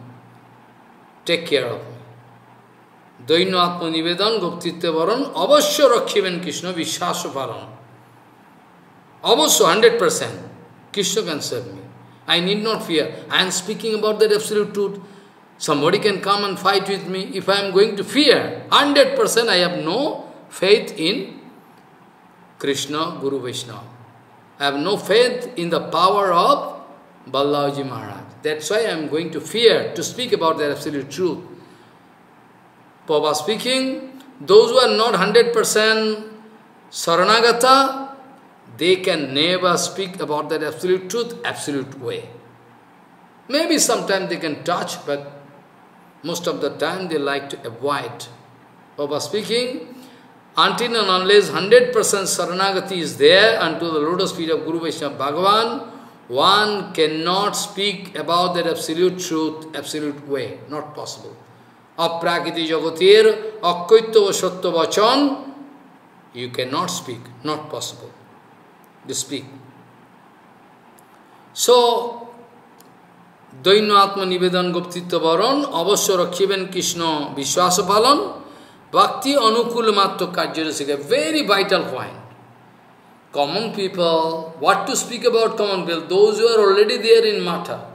take care of me. দৈন্য আত্মনিবেদন গোপ্তিত্বে বরণ অবশ্য রক্ষিবেন কৃষ্ণ বিশ্বাস পালন। অবশ্য hundred percent Krishna can save me I need not fear I am speaking about that absolute truth Somebody can come and fight with me. If I am going to fear, 100% I have no faith in Krishna, Guru Vaishnava. I have no faith in the power of Balaji Maharaj. That's why I am going to fear to speak about that absolute truth. Papa speaking, those who are not 100% Saranagata, they can never speak about that absolute truth, absolute way. Maybe sometimes they can touch, but most of the time they like to avoid Baba speaking, until and unless 100% Saranagati is there unto the lotus feet of Guru Vaishnava Bhagavan, one cannot speak about that absolute truth, absolute way. Not possible. Aprakiti jagatir, akkaitya satya vachan, you cannot speak. Not possible. You speak. So, দৈন্য আত্মনিবেদন গুপ্তিত্ব বরণ অবশ্য রক্ষিবেন কৃষ্ণ বিশ্বাস পালন ভক্তি অনুকূল মাত্র কার্য শিখে very vital point common people, what to speak about common people, those who are already there in Matha,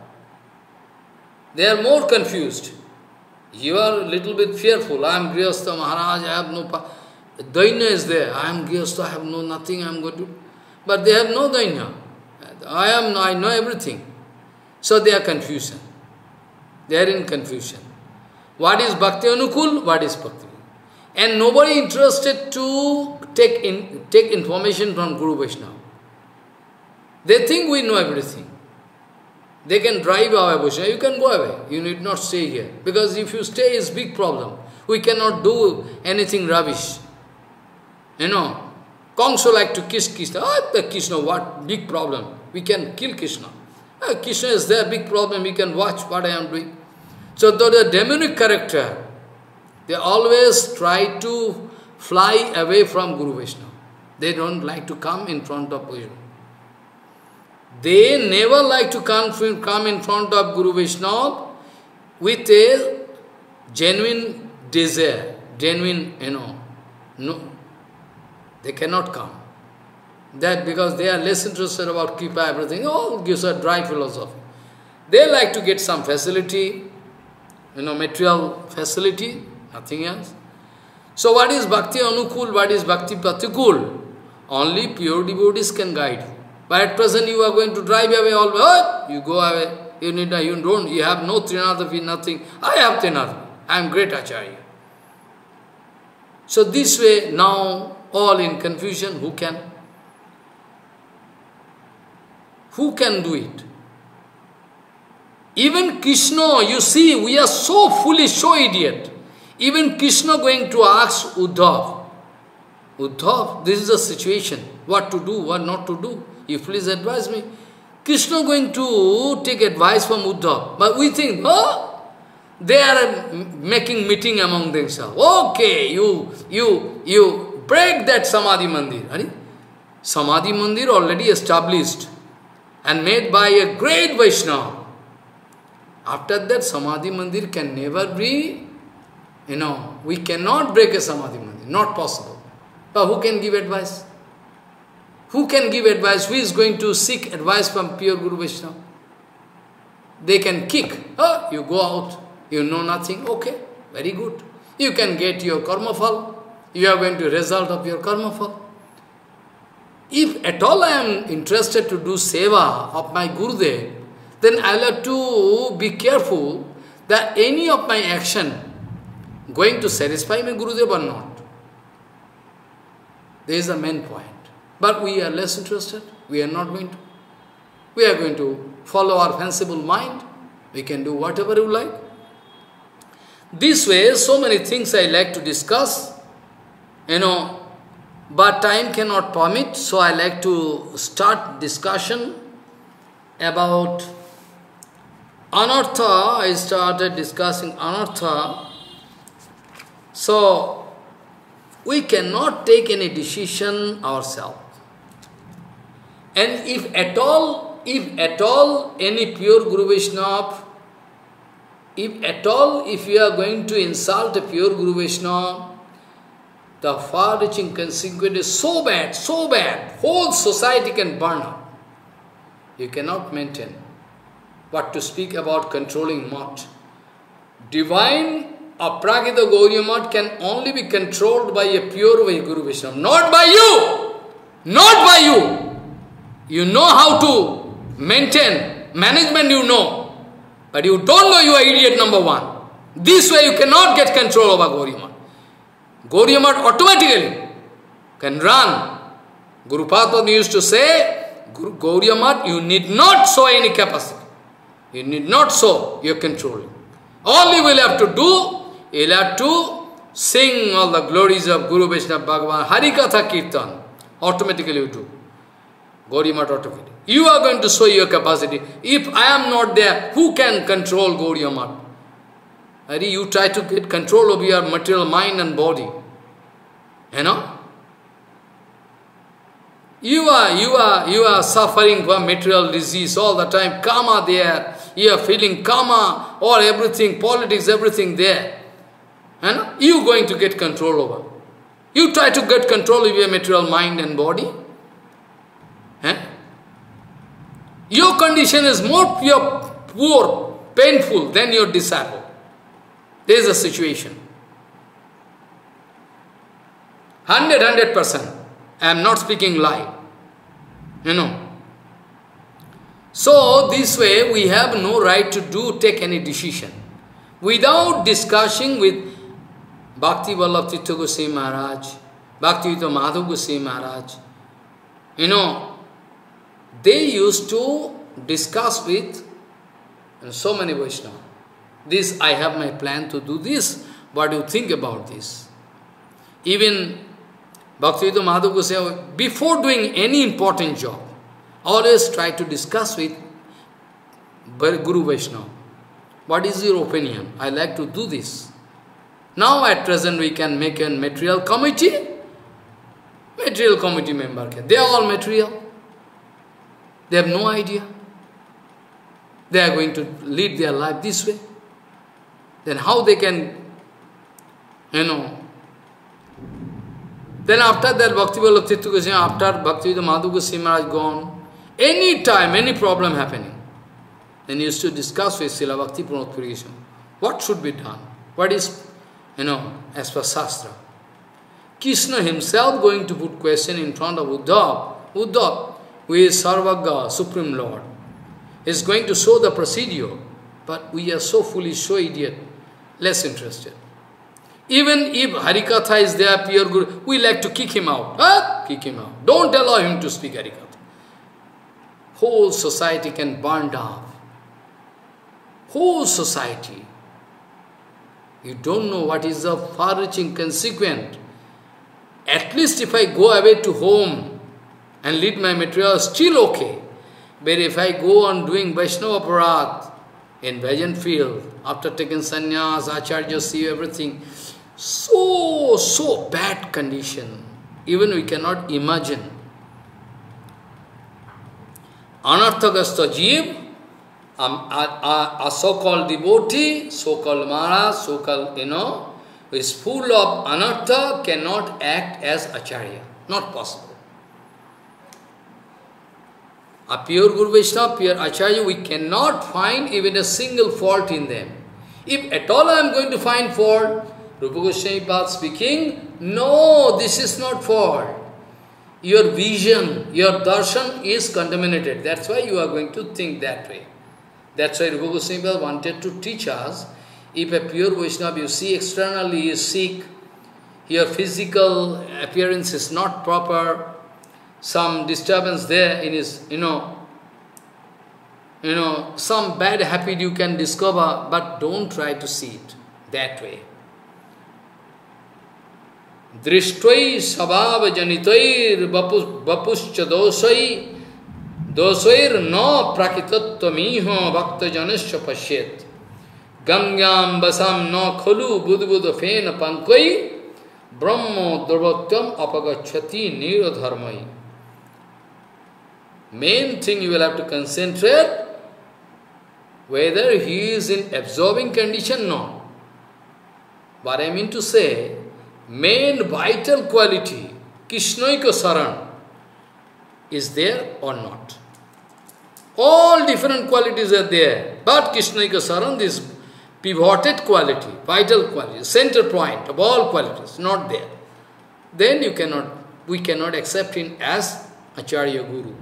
they are more confused. You are a little bit fearful. I am Grihastha Maharaj, I have no power. Daina is there. I am Grihastha, I have no nothing, I am going to... But they have no Daina. I am, I know everything. So they are confusion. They are in confusion. What is Bhakti Anukul? What is Bhakti? And nobody interested to take, in, take information from Guru Vaishnava. They think we know everything. They can drive away Vaishnava. You can go away. You need not stay here. Because if you stay, it's big problem. We cannot do anything rubbish. You know, Kongso like to kiss Krishna. Ah, the Krishna, what big problem. We can kill Krishna. Ah, Krishna is there, big problem. We can watch what I am doing. So though the demonic character, they always try to fly away from Guru Vishnu. They don't like to come in front of Vishnu. They never like to come, come in front of Guru Vishnu with a genuine desire, genuine, you know, no, they cannot come. That because they are less interested about Kripa, everything, oh, all gives a dry philosophy. They like to get some facility, you know, material facility, nothing else. So what is Bhakti Anukul, what is Bhakti Pratikul? Only pure devotees can guide. But at present you are going to drive away all oh, you go away. You need you don't you have no Trinadavi, nothing. I have Trinadavi. I am great Acharya. So this way now all in confusion, who can? Who can do it? Even Krishna, you see, we are so foolish, so idiot. Even Krishna going to ask Uddhav, Uddhav, this is the situation, what to do, what not to do. You please advise me. Krishna going to take advice from Uddhav. But we think, oh, they are uh, making meeting among themselves. Okay, you, you, you break that Samadhi Mandir. Samadhi Mandir already established and made by a great Vaishnava. After that, Samadhi Mandir can never be, you know, we cannot break a Samadhi Mandir, not possible. But who can give advice? Who can give advice? Who is going to seek advice from pure Guru Vaishnava? They can kick. Oh, you go out, you know nothing. Okay, very good. You can get your karma fall. You are going to result of your karma fall. If at all I am interested to do seva of my Gurudev, then I will have to be careful that any of my action going to satisfy my Gurudev or not. There is a main point. But we are less interested. We are not going to. We are going to follow our fanciful mind. We can do whatever you like. This way, so many things I like to discuss, you know, but time cannot permit, so I like to start discussion about anartha. I started discussing anartha. So, we cannot take any decision ourselves. And if at all, if at all any pure Guru Vaishnava, if at all if you are going to insult a pure Guru Vaishnava, the far-reaching consequence is so bad, so bad, whole society can burn up. You cannot maintain. What to speak about controlling mott. Divine Aprakita Gauriya Math can only be controlled by a pure way, Guru Vaishnava, not by you! Not by you! You know how to maintain, management you know, but you don't know you are idiot number one. This way you cannot get control over Gauriya Math. Gauriya Math automatically can run. Guru Padma used to say, Gauriya Math, you need not show any capacity. You need not show your control. All you will have to do You'll have to sing all the glories of Guru Vaishnava Bhagavan, Harikatha Kirtan. Automatically you do. Gauriya Math automatically. You are going to show your capacity. If I am not there, who can control Gauriya Math? Hari, you try to get control of your material mind and body. You know? You are, you are, you are suffering from material disease all the time, karma there, you are feeling karma, or everything, politics, everything there. And you going to get control over. You try to get control of your material mind and body. Eh? Your condition is more pure, poor, painful than your disciple. There is a situation. Hundred, hundred percent. I am not speaking lie. You know. So, this way we have no right to do, take any decision. Without discussing with Bhakti Vallabh Tirtha Goswami Maharaj, Bhakti Dayita Madhav Goswami Maharaj, you know, they used to discuss with so many Vaishnavas. This, I have my plan to do this. What do you think about this? Even Bhaktivedanta Madhav Goswami, before doing any important job, always try to discuss with Guru Vaishnava. What is your opinion? I like to do this. Now at present we can make a material committee. Material committee member. They are all material. They have no idea. They are going to lead their life this way. Then how they can, you know, then after that, Bhakti Vallabh Goswami, after Bhakti Madhu Goswami Maharaj gone, any time, any problem happening, then he used to discuss with Srila Bhakti Pramod what should be done? What is, you know, as per Shastra. Krishna himself going to put question in front of Uddhav. Uddhav, who is Sarvagga, Supreme Lord, is going to show the procedure, but we are so foolish, so idiot, less interested. Even if Harikatha is there, pure Guru, we like to kick him out. Huh? Kick him out. Don't allow him to speak Harikatha. Whole society can burn down. Whole society. You don't know what is the far-reaching consequence. At least if I go away to home and lead my material, still okay. But if I go on doing Vaishnava Parat in Bhajan field, after taking sannyas, acharya, see everything, so, so bad condition. Even we cannot imagine. Anarthagasta Jeev, a, so-called devotee, so-called Maharaj, so-called, you know, who is full of anartha, cannot act as acharya. Not possible. A pure Guru Vaishnava, pure Acharya, we cannot find even a single fault in them. If at all I am going to find fault, Rupa Goswami Pad speaking, no, this is not fault. Your vision, your darshan is contaminated. That's why you are going to think that way. That's why Rupa Goswami wanted to teach us, if a pure Vaishnava you see externally is sick, your physical appearance is not proper, some disturbance there in his, you know, you know, some bad habit you can discover, but don't try to see it that way दृष्टि स्वभाव जनितर बपुश्च दोषई दोषैर न प्राकृतत्वमीह भक्त जनश्च पश्येत गंगाम बसम न खलु बुध बुध फेन पंकई ब्रह्म दुर्वत्यम अपगछति निरधर्मई Main thing you will have to concentrate whether he is in absorbing condition or not. What I mean to say, main vital quality, Krishnaika Saran, is there or not. All different qualities are there, but Krishnaika Saran, this pivoted quality, vital quality, center point of all qualities, not there. Then you cannot, we cannot accept him as Acharya Guru.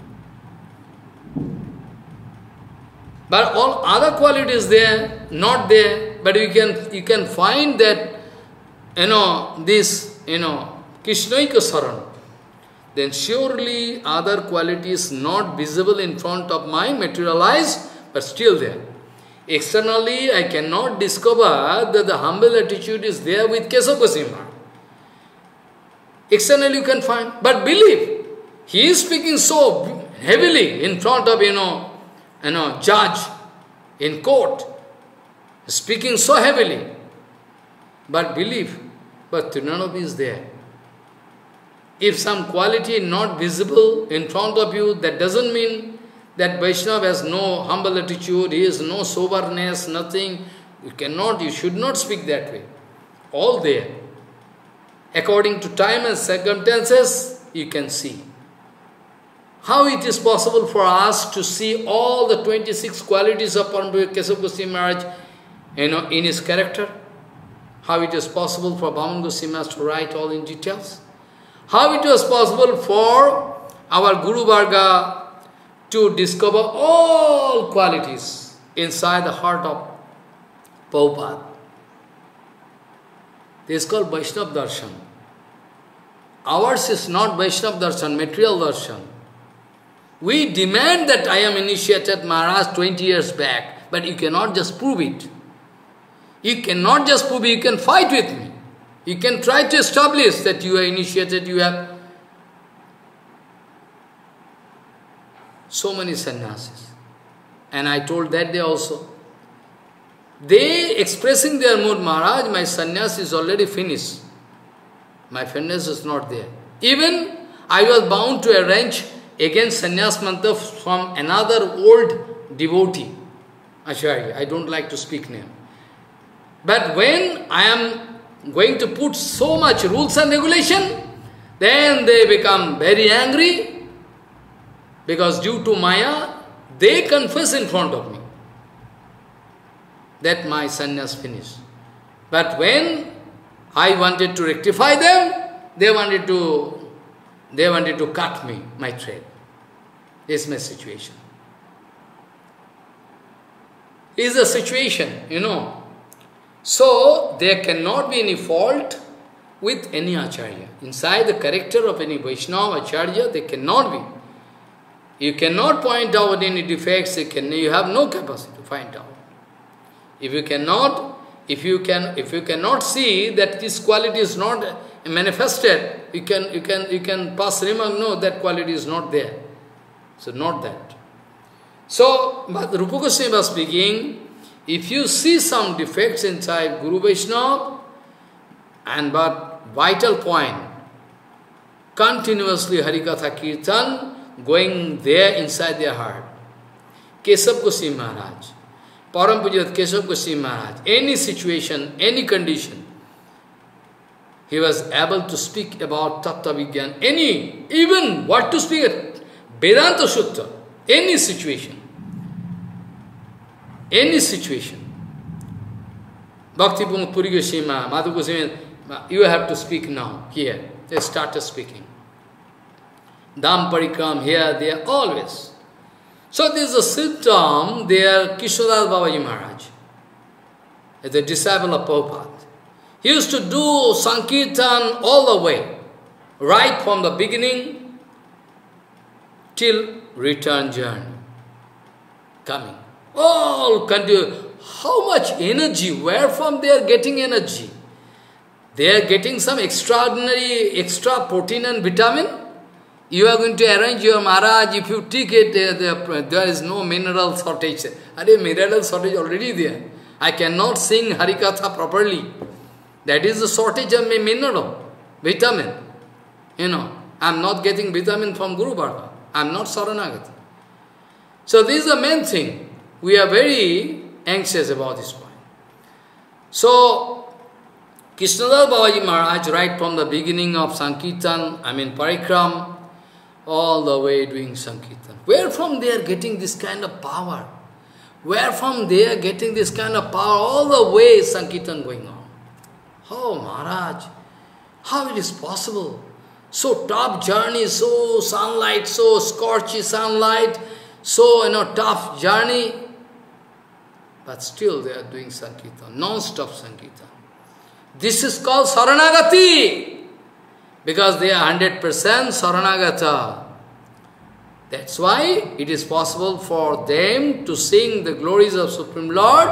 But all other qualities there, not there, but you can you can find that you know, this, you know, Krishnaika Saran, then surely other qualities not visible in front of my materialized, but still there. Externally, I cannot discover that the humble attitude is there with Kesava Externally you can find, but believe, he is speaking so heavily in front of, you know, you know, judge in court, speaking so heavily. But believe, but Trinadapi is there. If some quality not visible in front of you, that doesn't mean that Vaishnava has no humble attitude, he has no soberness, nothing. You cannot, you should not speak that way. All there. According to time and circumstances, you can see. How it is possible for us to see all the 26 qualities of Goswami Maharaj you know, in his character? How it is possible for Vaman Goswami to write all in details? How it was possible for our Guru Varga to discover all qualities inside the heart of Prabhupada. This is called Vaishnav Darshan. Ours is not Vaishnav Darshan, material Darshan. We demand that I am initiated Maharaj 20 years back, but you cannot just prove it. You cannot just prove you can fight with me. You can try to establish that you are initiated, you have so many sannyasis. And I told that day also. They expressing their mood, Maharaj, my sannyas is already finished. My fitness is not there. Even I was bound to arrange against sannyas mantra from another old devotee, Acharya. I don't like to speak name. But when I am going to put so much rules and regulation, then they become very angry because due to Maya, they confess in front of me that my sannyas finished. But when I wanted to rectify them, they wanted to, they wanted to cut me, my thread. This is my situation. Is the situation, you know. So, there cannot be any fault with any acharya. Inside the character of any Vaishnava acharya, there cannot be. You cannot point out any defects, you, can, you have no capacity to find out. If you cannot if you can if you cannot see that this quality is not manifested, you can you can you can pass remark, no, that quality is not there. So not that. So but Rupa Goswami was speaking, if you see some defects inside Guru Vaishnava, and but vital point, continuously Harikatha Kirtan going there inside their heart. Kesab Goswami Maharaj. Param Pujarat Keshav Goswami Maharaj, any situation, any condition, he was able to speak about Tattva Vigyan, any, even what to speak, Vedanta Sutta, any situation, any situation. Bhakti Puri Goswami, Madhu Goswami, you have to speak now, here. They started speaking. Dham Parikram, here, there, always. So this is a symptom, they are Krishnadas Babaji Maharaj, as a disciple of Prabhupada. He used to do Sankirtan all the way, right from the beginning till return journey, coming. All continue. How much energy, where from they are getting energy? They are getting some extraordinary, extra protein and vitamin you are going to arrange your Maharaj, if you take it, uh, there is no mineral shortage. Are mineral shortage already there? I cannot sing Harikatha properly. That is the shortage of my mineral, vitamin. You know, I am not getting vitamin from Guru Varga. I am not Saranagati. So this is the main thing. We are very anxious about this point. So, Krishnadas Babaji Maharaj, right from the beginning of Sankirtan, I mean Parikram, all the way doing Sankirtan. Where from they are getting this kind of power? Where from they are getting this kind of power? All the way Sankirtan going on. Oh Maharaj, how it is possible? So tough journey, so sunlight, so scorchy sunlight, so you know tough journey. But still they are doing Sankirtan, non-stop Sankirtan. This is called Saranagati. Because they are 100% Saranagata. That's why it is possible for them to sing the glories of Supreme Lord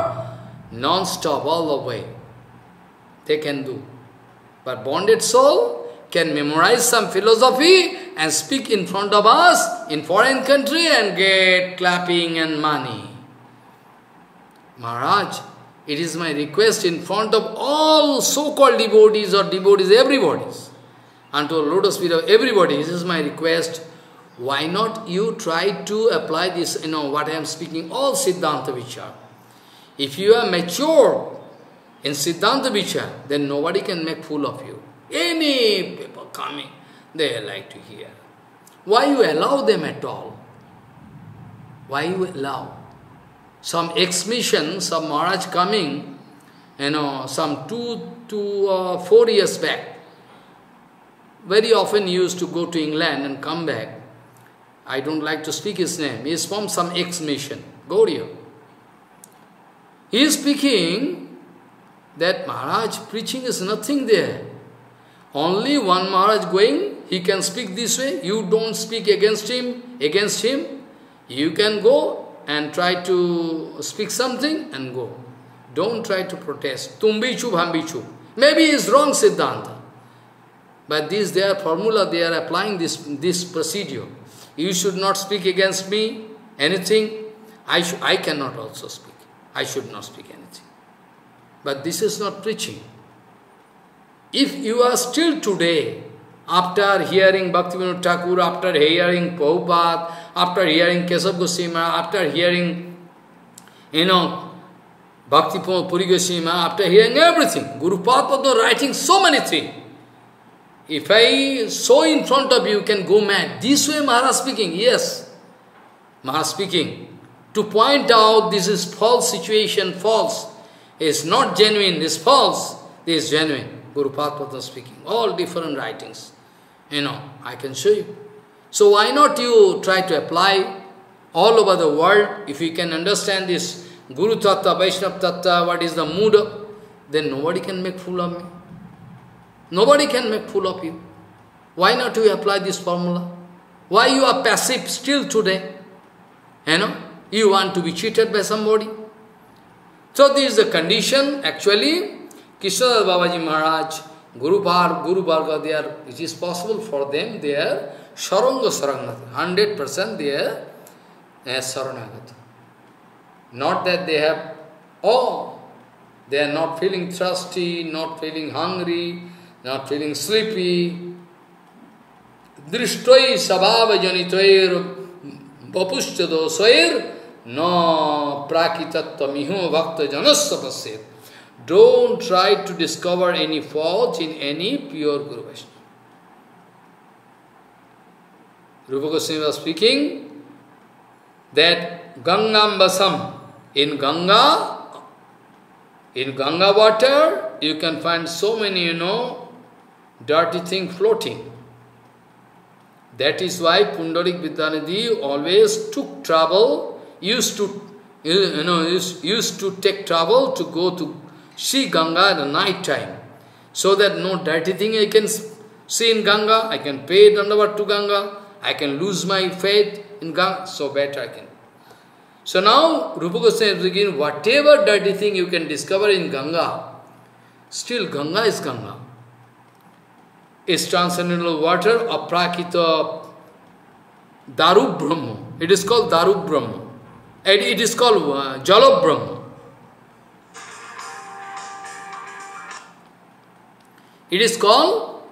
non-stop, all the way. They can do. But bonded soul can memorize some philosophy and speak in front of us in foreign country and get clapping and money. Maharaj, it is my request in front of all so-called devotees or devotees, everybody's unto the lotus feet of everybody. This is my request. Why not you try to apply this, you know, what I am speaking, all Siddhanta Vichar. If you are mature in Siddhanta Vichar, then nobody can make fool of you. Any people coming, they like to hear. Why you allow them at all? Why you allow? Some ex-mission, some Maharaj coming, you know, some two to uh, four years back, very often used to go to England and come back. I don't like to speak his name. He is from some ex-mission, Gauriya. He is speaking that Maharaj preaching is nothing there. Only one Maharaj going, he can speak this way, you don't speak against him, against him. You can go and try to speak something and go. Don't try to protest. Tumbichu bhambichu. Maybe it's wrong Siddhanta. But this their formula, they are applying this, this procedure. You should not speak against me, anything. I, I cannot also speak. I should not speak anything. But this is not preaching. If you are still today, after hearing Bhaktivinoda Thakur, after hearing Prabhupada, after hearing Kesav Goswami, after hearing, you know, Bhakti Puri Goswami, after hearing everything, Guru Padma writing so many things. If I show in front of you, you can go mad. This way Maharaj speaking, yes. Maharaj speaking. To point out this is false situation, false. It's not genuine, it's false. This is genuine. Guru Padma speaking. All different writings. You know, I can show you. So why not you try to apply all over the world, if you can understand this Guru Tattva, Vaishnava Tattva, what is the mood, then nobody can make fool of me. Nobody can make fool of you. Why not you apply this formula? Why you are passive still today? You know, you want to be cheated by somebody. So this is the condition, actually, Krishnadas Babaji Maharaj, Guru Par, Guru Varga, they are, it is possible for them, they are Sharanga Saranagata, 100% they are uh, Saranagata. Not that they have, oh, they are not feeling thirsty, not feeling hungry, not feeling sleepy. Drishtoi sabhava janitoir vapushcha dosair no prakitattva miho bhakta janasya. Don't try to discover any fault in any pure Guru Vaishnava. Rupa Goswami was speaking that Gangambasam, in Ganga, in Ganga water, you can find so many, you know, dirty thing floating. That is why Pundarik Vidyanidhi always took trouble, used to, you know, used, used to take trouble to go to see Ganga at the night time, so that no dirty thing I can see in Ganga, I can pay Dandavat to Ganga, I can lose my faith in Ganga, so better I can. So now, Rupa Goswami is begin, whatever dirty thing you can discover in Ganga, still Ganga is Ganga. It's transcendental water, aprakita Daru Brahma. It is called Daru Brahma. It is called uh, Brahma. It is called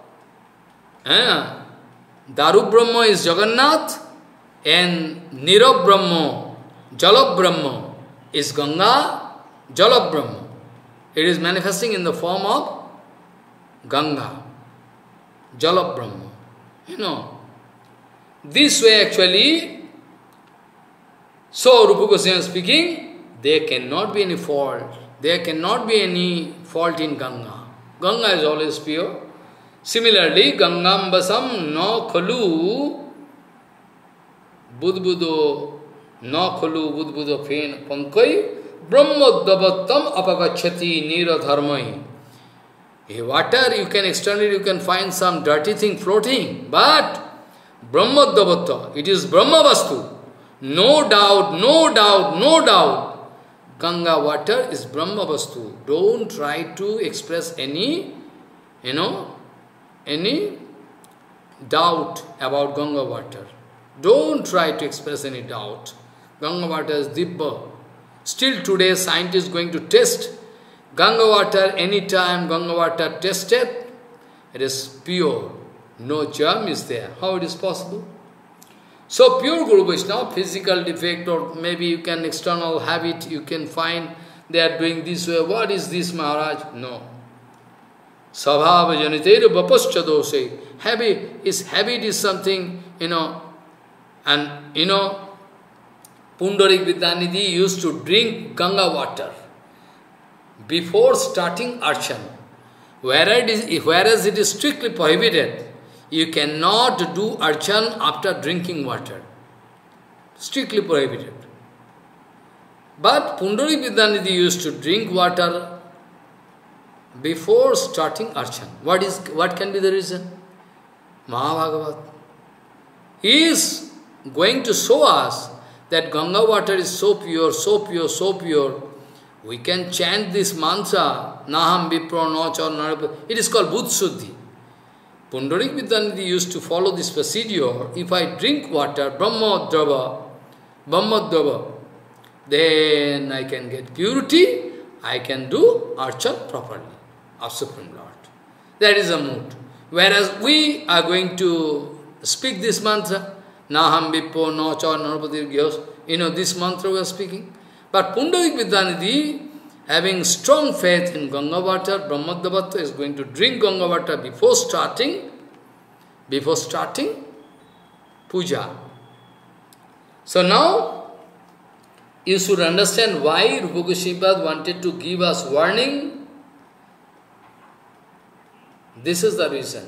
uh, Daru Brahma is Jagannath and Nirav Brahma, Jalab Brahma is Ganga, Jalab Brahma. It is manifesting in the form of Ganga, Jalab Brahma. You know, this way actually, so Rupa Goswami speaking, there cannot be any fault. There cannot be any fault in Ganga. Ganga is always pure. Similarly गंगाम्बसम नौ खलु बुद्धबुदो नौ खलु बुद्धबुदो फेन पंक ब्रह्मोदत्तम अपगछति नीरधर्म a water you can externally you can find some dirty thing floating but ब्रह्मोदत्त it is ब्रह्म वस्तु no doubt no doubt no doubt Ganga water is ब्रह्म वस्तु don't try to express any you know any doubt about Ganga water. Don't try to express any doubt. Ganga water is Dibba. Still today scientists going to test Ganga water anytime Ganga water tested, it is pure. No germ is there. How it is possible? So pure Guru Vaishnava, physical defect or maybe you can external habit, you can find they are doing this way. What is this Maharaj? No. Sabhava janitera vapascha dose. Habit is habit is something, you know, and you know, Pundarik Vidyanidhi used to drink Ganga water before starting archan. Whereas it is, whereas it is strictly prohibited, you cannot do archan after drinking water. Strictly prohibited. But Pundari Vidyanidhi used to drink water before starting Archan. What is what can be the reason? Mahabhagavat. Is going to show us that Ganga water is so pure, so pure, so pure. We can chant this mantra, Naham Vipro Nacha It is called Buddhuddhi. Pundarik Vidyanidhi used to follow this procedure. If I drink water, Brahma Drava, Brahma Drava, then I can get purity, I can do archan properly of Supreme Lord. That is a mood. Whereas we are going to speak this mantra, Naham Vippo Nacha Narpati Gyos, you know this mantra we are speaking. But Pundarik Vidyanidhi, having strong faith in Ganga water, Brahmadavata is going to drink Ganga water before starting, before starting puja. So now, you should understand why Rupa Goswami wanted to give us warning. This is the reason.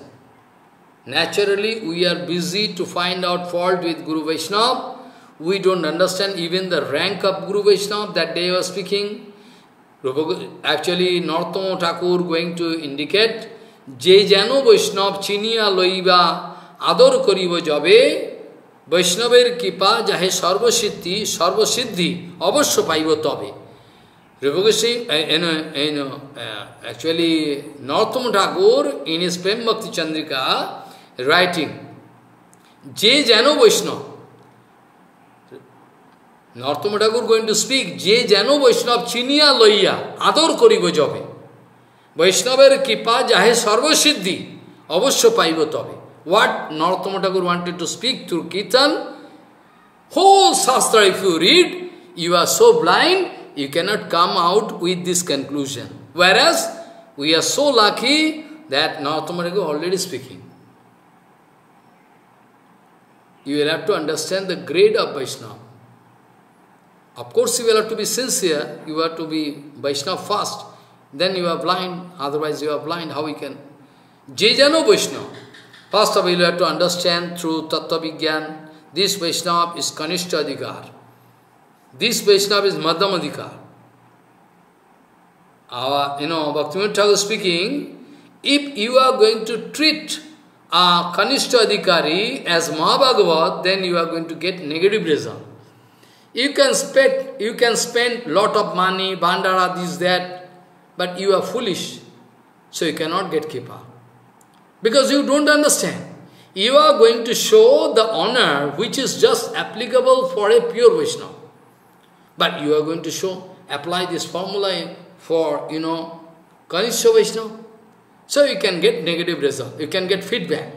Naturally, we are busy to find out fault with Guru Vaishnava. We don't understand even the rank of Guru Vaishnava that day was speaking. Actually, Narottam Thakur going to indicate, যে যেন বৈষ্ণব চিনিয়া লইবা আদর করিব যবে বৈষ্ণবের কৃপা যাহে সর্বসিদ্ধি সর্বসিদ্ধি অবশ্য পাইব তবে Rupagoswami, you know, you know, uh, actually, Narottam Thakur in his Prem Bhakti Chandrika writing, Je Jano Vaishnava, Narottam Thakur going to speak, Je Jano Vaishnava Chiniya Loiya, Ador Koribo Jobe. বৈষ্ণবের কৃপা যাহে সর্বসিদ্ধি অবশ্য পাইব তবে What Narottama Thakur wanted to speak through Kirtan, whole Shastra if you read, you are so blind, you cannot come out with this conclusion. Whereas, we are so lucky that Narottama Thakur already speaking. You will have to understand the grade of Vaishnava. Of course, you will have to be sincere, you have to be Vaishnava first, then you are blind, otherwise you are blind, how we can? Jejano Vaishnava. First of all, you have to understand through Tattva Vigyan, this Vaishnava is Kanishta Adhikar. This Vaishnava is Madhyam Adhikar. Our, you know, Bhaktivinoda Thakur speaking, if you are going to treat a Kanishta Adhikari as Mahabhagavat, then you are going to get negative result. You can spend, you can spend lot of money, bandara, this, that, but you are foolish, so you cannot get kippa. Because you don't understand. You are going to show the honor which is just applicable for a pure Vaishnava. But you are going to show, apply this formula for, you know, Kanishya Vaishnava. So you can get negative result, you can get feedback.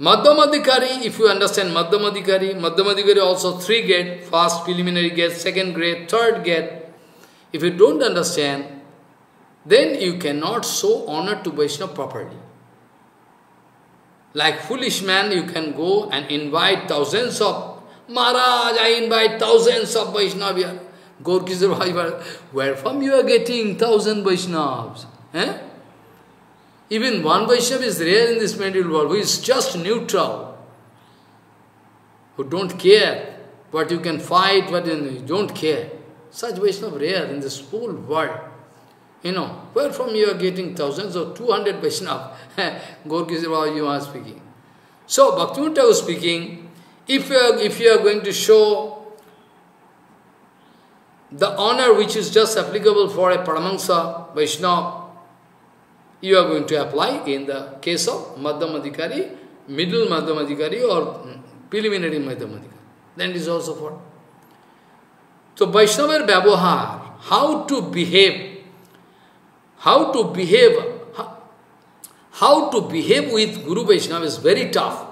Madhyamadikari, if you understand Madhyamadikari, Madhyamadikari also three gate, first preliminary gate, second grade, third gate. If you don't understand, then you cannot show honor to Vaishnava properly. Like foolish man, you can go and invite thousands of, Maharaj, I invite thousands of Vaishnavas here. Gorkisar where from you are getting thousand Vaishnavas? Eh? Even one Vaishnava is rare in this material world, who is just neutral, who don't care what you can fight, what you don't care. Such Vaishnava rare in this whole world. You know, where from you are getting thousands or 200 Vaishnava? Gorkisra you are speaking. So, Bhaktivinoda was speaking, if you, are, if you are going to show the honor which is just applicable for a Paramahansa Vaishnava, you are going to apply in the case of Madhyamadikari, middle Madhyamadikari or preliminary Madhyamadikari. Then it is also for. So Vaishnava Vyavahar, how to behave, how to behave, how to behave with Guru Vaishnava is very tough.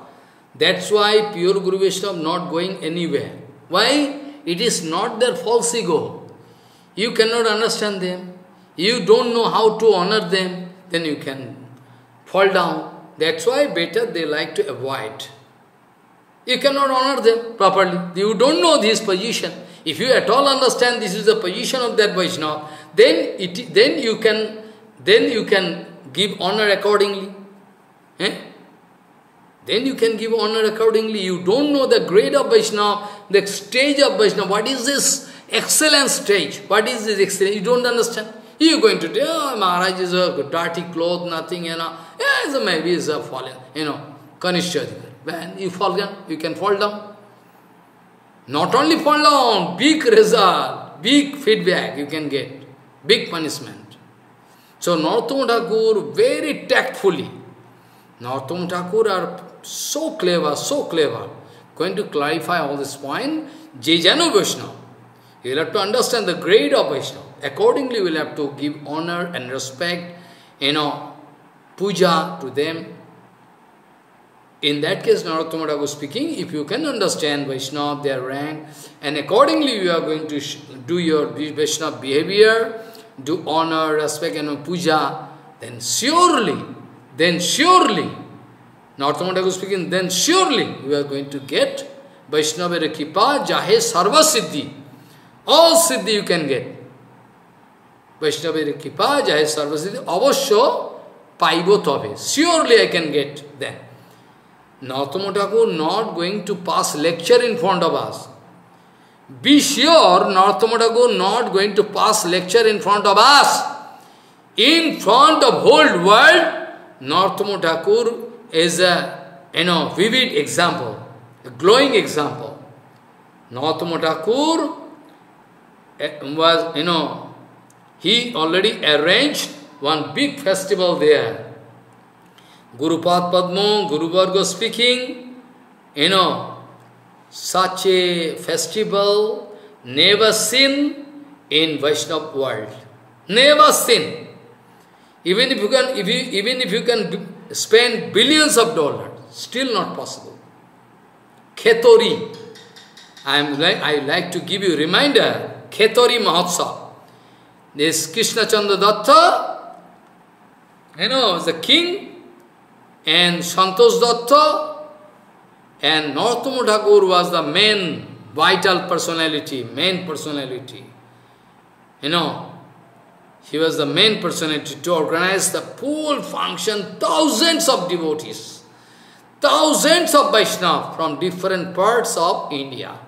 That's why pure Guru Vaishnava not going anywhere. Why? It is not their false ego. You cannot understand them. You don't know how to honor them then you can fall down. That's why better they like to avoid. You cannot honor them properly. You don't know this position. If you at all understand this is the position of that Vaishnava, then it then you can then you can give honor accordingly. Eh? Then you can give honor accordingly. You don't know the grade of Vaishnava, the stage of Vaishnava. What is this excellent stage? What is this excellent? You don't understand. You're going to tell, oh, Maharaj is a dirty cloth, nothing, you know. Yeah, so maybe it's a fallen, you know, Kanishya When you fall down, you can fall down. Not only fall down, big result, big feedback you can get, big punishment. So Narottama Thakur very tactfully, Narottama Thakur are so clever, so clever, going to clarify all this point, Jejano Vaishnava. You will have to understand the grade of Vaishnava. Accordingly, we will have to give honor and respect, you know, puja to them, in that case, Narottama was speaking, if you can understand Vaishnava, their rank, and accordingly you are going to do your Vaishnava behavior, do honor, respect and puja, then surely, then surely, Narottama Thakur speaking, then surely you are going to get Vaishnava Kipa Jahe Sarva Siddhi. All Siddhi you can get. Vaishnava Kipa Jahe Sarva Siddhi. Avasya paibo tove. Surely I can get them. Narottama Thakur not going to pass lecture in front of us. Be sure Narottama Thakur not going to pass lecture in front of us. In front of whole world, Narottama Thakur is a you know, vivid example, a glowing example. Narottama Thakur eh, was, you know, he already arranged one big festival there. Gurupad Padmo, Guru Varga speaking, you know, such a festival never seen in Vaishnava world. Never seen. Even if you can, if you, even if you can spend billions of dollars, still not possible. Khetori. I am like I like to give you a reminder. Khetori Mahotsav. This Krishna Chandra Datta, you know, the king and Santosh Datta and Narottama Thakur was the main vital personality, main personality. You know, he was the main personality to organize the full function, thousands of devotees, thousands of Vaishnavas from different parts of India.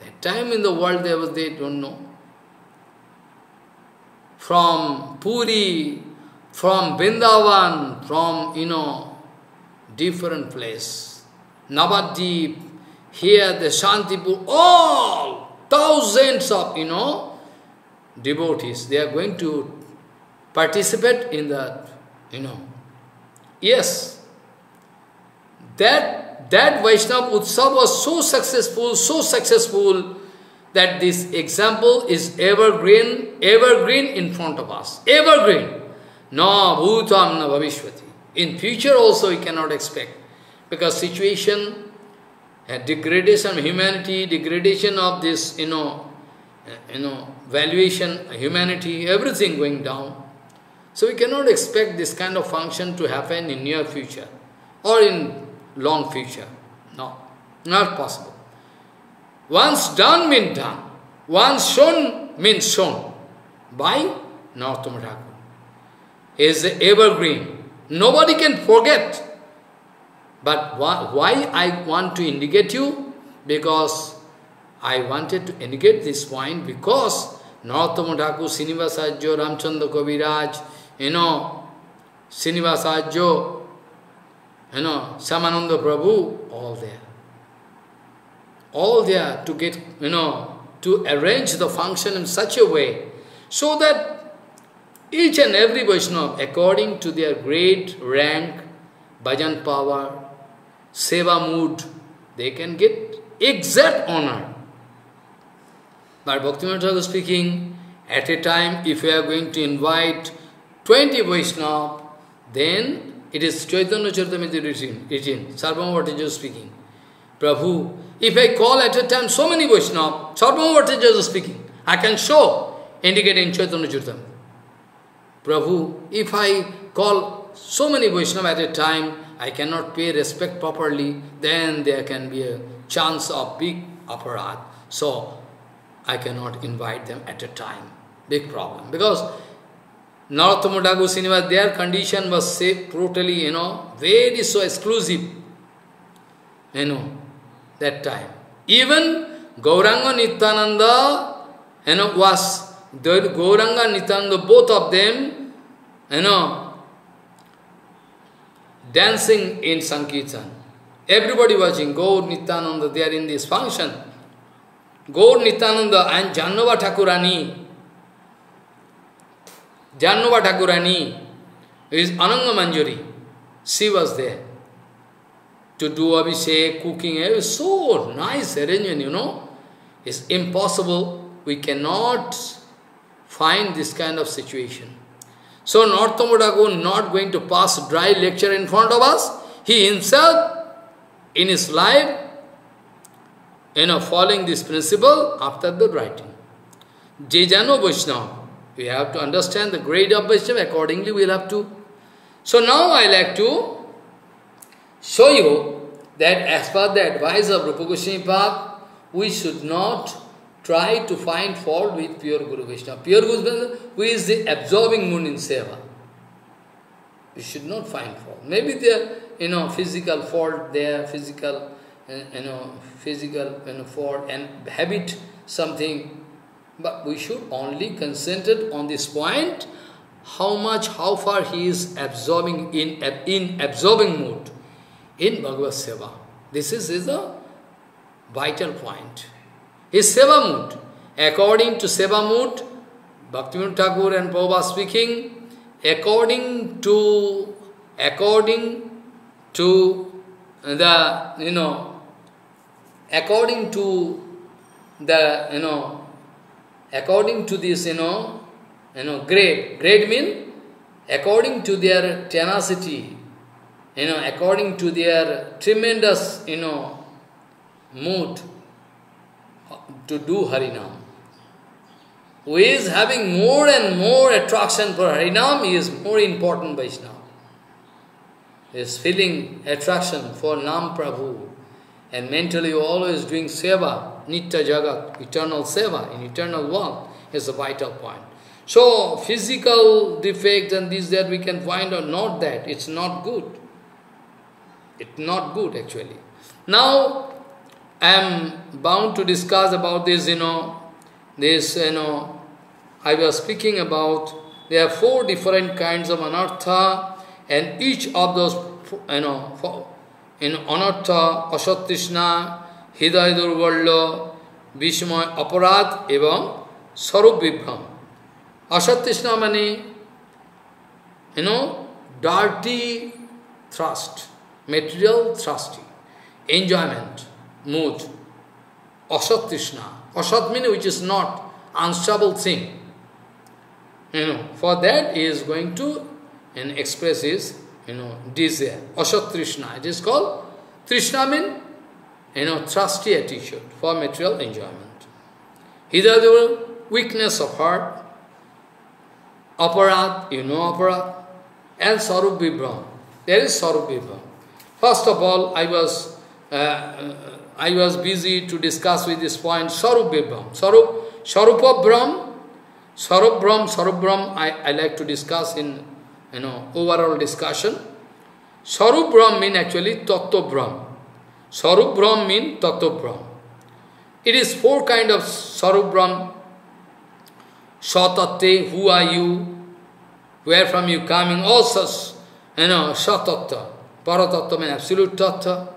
That time in the world there was, they don't know. From Puri, from Vrindavan, from, you know, different place. Navadip, here the Shantipur, all thousands of, you know, devotees, they are going to participate in that, you know. Yes, that, that Vaishnava Utsav was so successful, so successful, that this example is evergreen, evergreen in front of us. Evergreen. No bhutam na bhavishvati. In future also we cannot expect. Because situation, degradation of humanity, degradation of this, you know, you know, valuation, humanity, everything going down. So we cannot expect this kind of function to happen in near future or in long future. No, not possible. Once done means done. Once shown means shown by Thakur is evergreen. Nobody can forget. But why I want to indicate you? Because I wanted to indicate this point because Narottama Thakur, Srinivasarjo, Ramchandra Kaviraj, you know, Srinivasarjo, you know, Shyamananda Prabhu, all there. All there to get, you know, to arrange the function in such a way so that each and every Vaishnava, according to their great rank, bhajan power, seva mood, they can get exact honor. But Bhaktivinoda was speaking, at a time, if we are going to invite 20 Vaishnava, then it is Chaitanya Charitamrita written, written. Bhattacharya speaking. Prabhu, if I call at a time so many Vaishnava, Sarvabhauma Bhattacharya speaking, I can show, indicating Chaitanya Charitamrita. Prabhu, if I call so many Vaishnava at a time, I cannot pay respect properly, then there can be a chance of big aparat. So, I cannot invite them at a time. Big problem. Because Narottama Thakur Srinivas, their condition was say, totally, you know, very so exclusive. You know, that time. Even Gauranga Nityananda, you know, was Gauranga Nityananda, both of them, you know, dancing in Sankirtan. Everybody watching, Gaur Nityananda, they are in this function. Gaur Nityananda and Jahnava Thakurani, Jahnava Thakurani is Ananga Manjari. She was there to do abhishek, cooking. It was so nice arrangement, you know. It's impossible. We cannot find this kind of situation. So Thakur not going to pass dry lecture in front of us. He himself, in his life, you know, following this principle after the writing. Jejano Vaishnava. We have to understand the grade of Vaishnava, accordingly we will have to. So now I like to show you that as per the advice of Rupa Goswami we should not try to find fault with pure Guru Vaishnava. Pure Guru Vaishnava, who is the absorbing moon in Seva. We should not find fault. Maybe there, you know, physical fault there, physical, you know, physical you know, fault and habit, something. But we should only concentrate on this point, how much, how far he is absorbing in, in absorbing mood in Bhagavad Seva. This is, is a uh, vital point. His Seva mood. According to Seva mood, Bhaktivinoda Thakur and Prabhupada speaking, according to, according to the, you know, according to the, you know, according to this, you know, you know, grade. Grade mean according to their tenacity, you know, according to their tremendous, you know, mood to do Harinam. Who is having more and more attraction for Harinam, he is more important Vaishnava. He is feeling attraction for Nam Prabhu and mentally you always doing seva, Nitya Jagat, eternal seva in eternal world is a vital point. So, physical defects and this that we can find are not that, it's not good. It's not good actually. Now, I am bound to discuss about this, you know, this, you know, I was speaking about, there are four different kinds of anartha, and each of those, you know, four, in anartha, asatrishna, hidaya durvalya, vishmay, aparad, এবং sarup vibham. Asatrishna means, you know, dirty thrust, material thrusty, enjoyment, mood. Asat Krishna. Asat means which is not unstable thing. You know, for that he is going to and express his, you know, desire. Asat Krishna. It is called Trishna means, you know, trusty attitude for material enjoyment. Hidayadura, weakness of heart, aparat, you know aparat, and sarup vibram. There is sarup vibram. First of all, I was uh, uh, I was busy to discuss with this point, Sarup Vibram. Sarup, Sarupa Brahm, Sarup Brahm, Sarup Brahm, I, I like to discuss in, you know, overall discussion. Sarup Brahm means actually Tattva Brahm. Sarup Brahm means Tattva Brahm. It is four kind of Sarup Brahm. Satatte, who are you? Where from you coming? All such, you know, Satatta. Paratatta means absolute tattva.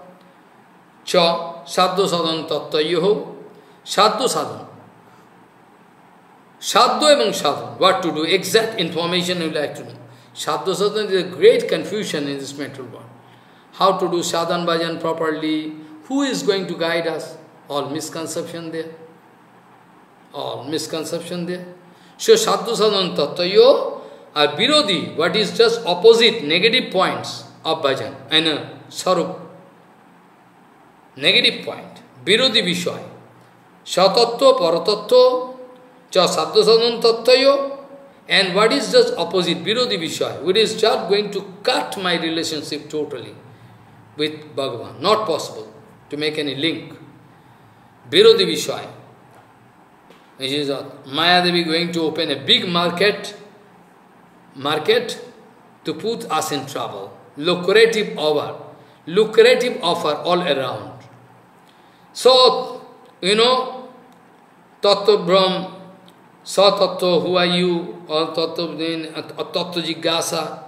Cha, sadhu sadhan tattva yoho. Sadhu sadhan. Sadhu among sadhan. What to do? Exact information you like to know sadhu sadhan is a great confusion in this material world. How to do sadhan bhajan properly? Who is going to guide us? All misconception there. All misconception there. So sadhu sadhan tattvayo are virodhi what is just opposite negative points of bhajan and uh, sarup. Negative point, Virodhi Vishoy. Satattva, Paratattva, Cha Sadhasadhan Tattvayo, and what is just opposite, Virodhi Vishoy, which is just going to cut my relationship totally with Bhagavan. Not possible to make any link. Virodhi Vishoy. Which is uh, Maya Devi going to open a big market, market to put us in trouble. Lucrative offer, lucrative offer all around. So, you know, Tattva Satattva, who are you? Or tattva, tattva jigyasa.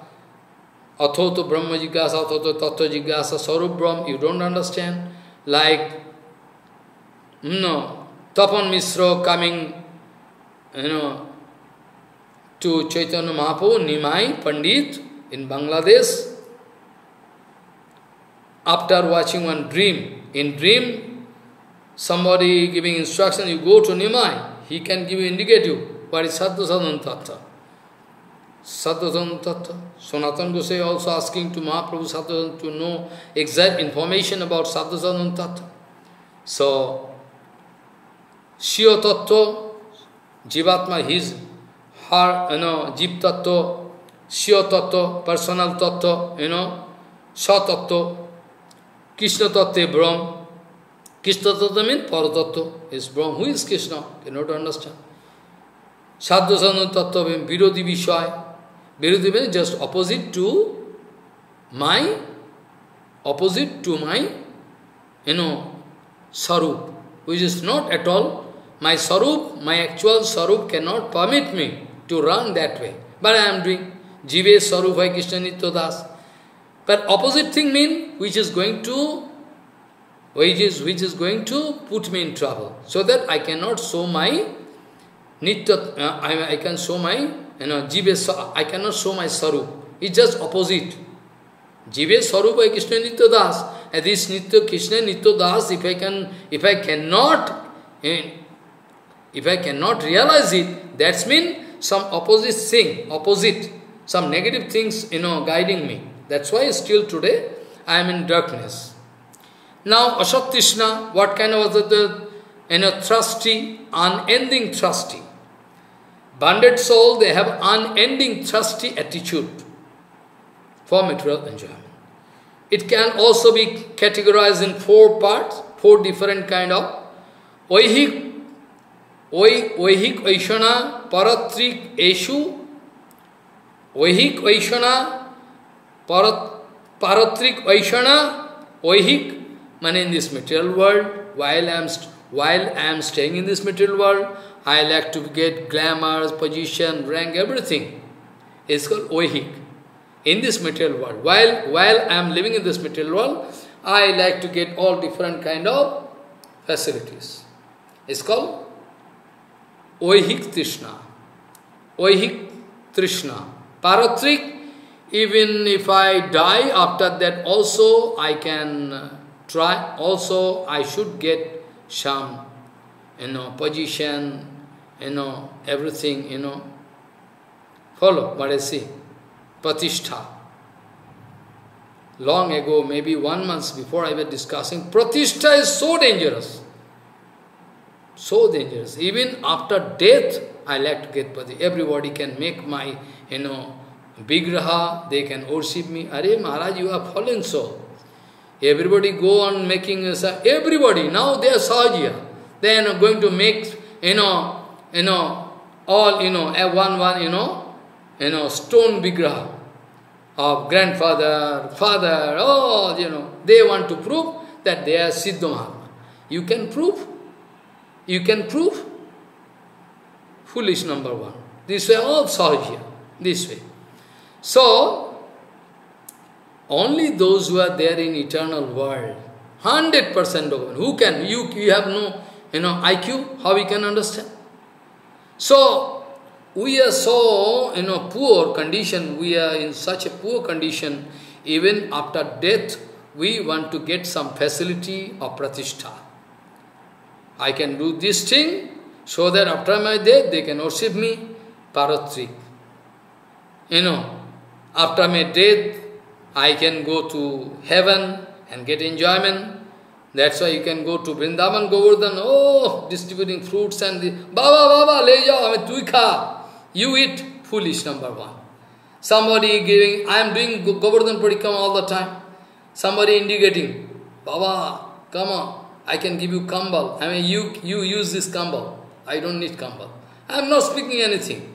Athoto brahma jigyasa, athoto tattva jigyasa, sarup brahm, you don't understand. Like, no, Tapan Misra coming, you know, to Chaitanya Mahaprabhu, Nimai Pandit in Bangladesh. After watching one dream, in dream, somebody giving instruction, you go to Nimai, he can give you indicative what is Sadhu Sadhan Tattva. Sadhu Sadhan Tattva. Sanatan Gosai also asking to Mahaprabhu Sadhu to know exact information about Sadhu Sadhan Tattva. So, Shio Tattva, Jivatma, his her, you know, Jeep Tattva, Shio Tattva, personal Tattva, you know, Sa Tattva, Krishna Tattva, Brahm. Krishna Tattva means Paratattva, is Brahm. Who is Krishna? Cannot understand. Sadhasana Tattva means Virodhi Vishaya. Virodhi means just opposite to my, opposite to my, you know, Sarup, which is not at all my Sarup, my actual Sarup cannot permit me to run that way. But I am doing Jive Sarup Krishna Nitya Das. But opposite thing mean which is going to which is which is going to put me in trouble. So that I cannot show my Nitya uh, I, I can show my you know Jive I cannot show my Sarup. It's just opposite. Jive Sarup by Krishna Nitya Das. And this Nitya Krishna Nitya Das, if I can if I cannot eh, if I cannot realize it, that's mean some opposite thing, opposite, some negative things, you know, guiding me. That's why still today I am in darkness. Now Asat Krishna, what kind of the, you know, thirsty, unending thirsty. Banded soul, they have unending thirsty attitude for material enjoyment. It can also be categorized in four parts, four different kind of Vaihik, Vaihik Vaishana, Paratrik Eshu, Vaihik Vaishana, Paratrik Vaishana, Vaihik Money in this material world, while I am, while I am staying in this material world, I like to get glamour, position, rank, everything. It's called oihik. In this material world, while, while I am living in this material world, I like to get all different kind of facilities. It's called oihik trishna. Oihik trishna. Paratrik, even if I die after that also, I can try, also I should get some, you know, position, you know, everything, you know. Follow what I see. Pratishtha. Long ago, maybe one month before I was discussing, Pratishtha is so dangerous. So dangerous. Even after death, I like to get pati. Everybody can make my, you know, bigraha, they can worship me. Are Maharaj, you are fallen so. Everybody go on making, uh, a. everybody, now they are Sahajya. They are going to make, you know, you know, all, you know, one, one, you know, you know, stone bigraha of grandfather, father, all, you know, they want to prove that they are Siddha Mahatma. You can prove you can prove? Foolish number one. This way, all Sahajya. This way. So, only those who are there in eternal world, 100% of who can, you, you have no you know, IQ, how we can understand? So, we are so, you know, poor condition, we are in such a poor condition, even after death, we want to get some facility of pratishtha. I can do this thing so that after my death they can worship me, Paratrik. You know, after my death I can go to heaven and get enjoyment. That's why you can go to Vrindavan Govardhan, oh, distributing fruits and the, Baba, Baba, le jao, tu kha. You eat, foolish number one. Somebody giving, I am doing Govardhan Parikama all the time. Somebody indicating, Baba, come on, I can give you kambal. I mean, you, you use this kambal. I don't need kambal. I am not speaking anything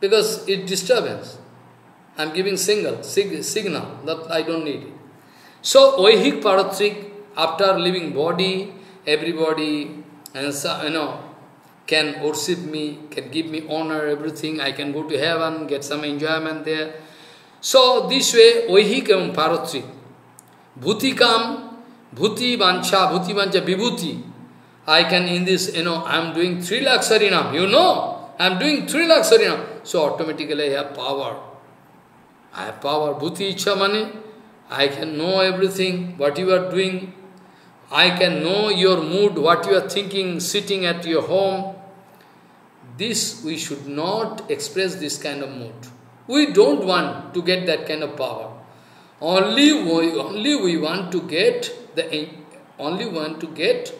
because it disturbance. I am giving single, sig signal that I don't need it. So, oihik paratrik, after leaving body, everybody, and so, you know, can worship me, can give me honor, everything. I can go to heaven, get some enjoyment there. So this way, Ohikam Paratri, Bhutikam, Bhuti Vancha, Bhuti Vancha, Vibhuti. I can in this, you know, I am doing three lakhs harinam, you know, I am doing three lakhs harinam. So automatically I have power. I have power. Bhuti Icha Mane, I can know everything, what you are doing. I can know your mood, what you are thinking, sitting at your home. This, we should not express this kind of mood. We don't want to get that kind of power. Only we, only we want to get the only want to get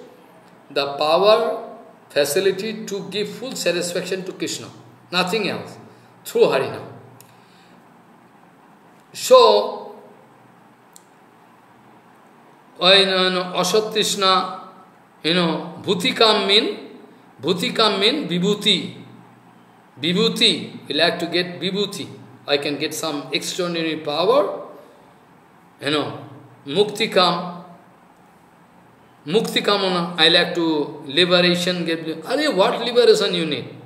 the power, facility to give full satisfaction to Krishna. Nothing else. Through Harinam. So, you know, Asat Krishna, you know, Bhutikam mean, Bhutikam mean Vibhuti. Vibhuti, we like to get Vibhuti. I can get some extraordinary power, you know, Muktikam, Muktikamana, I like to liberation, get, are what liberation you need?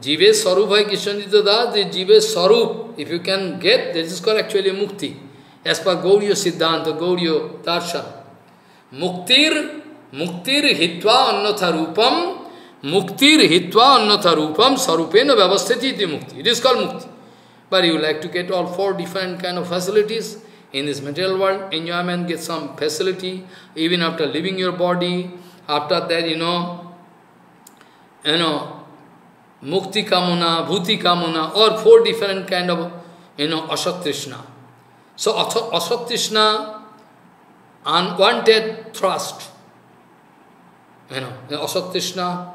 Jive Sarup hai Kishanjita Das, the Jive Sarup, if you can get, this is called actually Mukti. As per Gauriya Siddhanta, Gauriya Darshan. Muktir, Muktir hitva annatha rupam, Muktir hitva annatha rupam, sarupena vyavasthiti mukti. It is called Mukti. But you like to get all four different kind of facilities in this material world, enjoyment, get some facility, even after leaving your body, after that, you know, you know, Mukti Kamuna, Bhuti Kamuna, or four different kind of, you know, Asat. So Asat unwanted thrust, you know, Asat.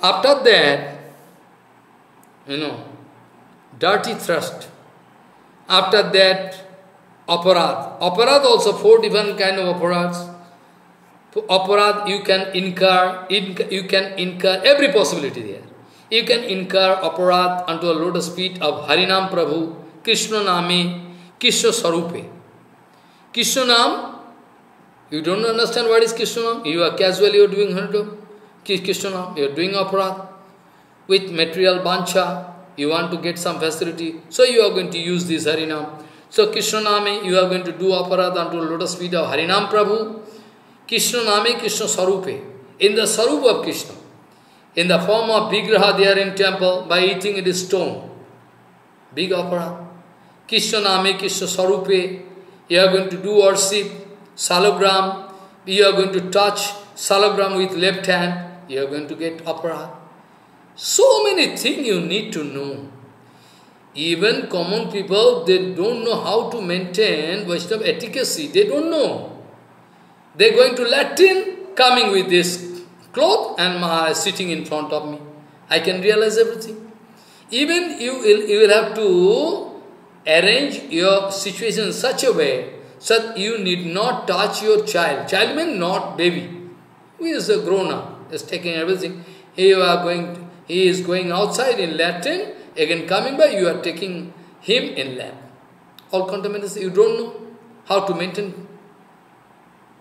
After that, you know, dirty thrust. After that, aparad. Aparad also four different kind of aparads. Aparad you can incur, you can incur every possibility there. You can incur aparat unto a lotus feet of Harinam Prabhu, Krishna Name, Krishna Sarupe. Krishna Nam, you don't understand what is Krishna Nam? You are casually doing Harinam. Krishna Nam, you are doing aparat with material bancha. You want to get some facility, so you are going to use this Harinam. So Krishna Name, you are going to do aparat unto lotus feet of Harinam Prabhu. Krishna Name, Krishna Sarupe. In the Sarup of Krishna in the form of Vigraha there in temple by eating it is stone. Big opera. Krishna Name, Krishna Sarupe, you are going to do worship, salogram, you are going to touch salogram with left hand, you are going to get opera. So many things you need to know. Even common people, they don't know how to maintain Vaishnava etiquette. They don't know. They're going to Latin, coming with this cloth and Maha is sitting in front of me. I can realize everything. Even you will, you will have to arrange your situation in such a way so that you need not touch your child. Child means not baby. Who is a grown up, is taking everything. He, are going he is going outside in Latin, again coming by, you are taking him in lap. All contaminants, you don't know how to maintain.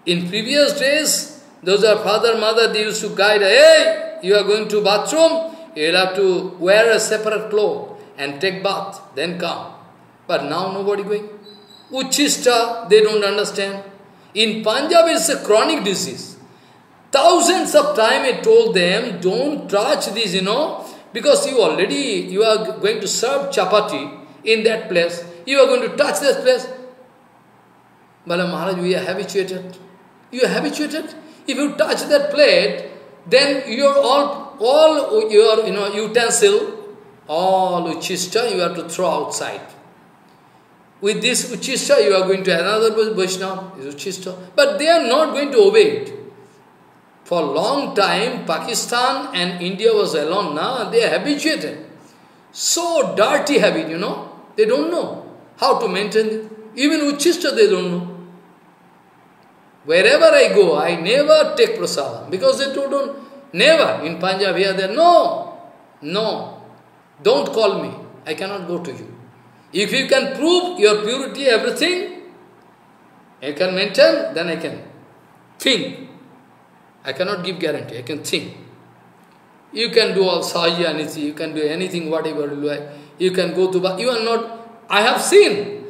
In previous days, those are father, mother, they used to guide, hey, you are going to bathroom, you will have to wear a separate cloth and take bath, then come. But now nobody going. Uchista, they don't understand. In Punjab, it's a chronic disease. Thousands of time I told them, don't touch this, you know, because you already, you are going to serve chapati in that place. You are going to touch that place. But Maharaj, we are habituated. You are habituated. If you touch that plate, then your all all your you know utensil, all uchista you have to throw outside. With this uchista you are going to another Vaishnava, is uchista. But they are not going to obey it. For a long time, Pakistan and India was alone now, they are habituated. So dirty habit, you know. They don't know how to maintain it. Even uchista they don't know. Wherever I go, I never take prasadam because they don't, never. In Punjab here, there, no, no, don't call me. I cannot go to you. If you can prove your purity, everything, you can maintain, then I can think. I cannot give guarantee, I can think. You can do all sahaya anything, you can do anything, whatever you like. You can go to, you are not, I have seen,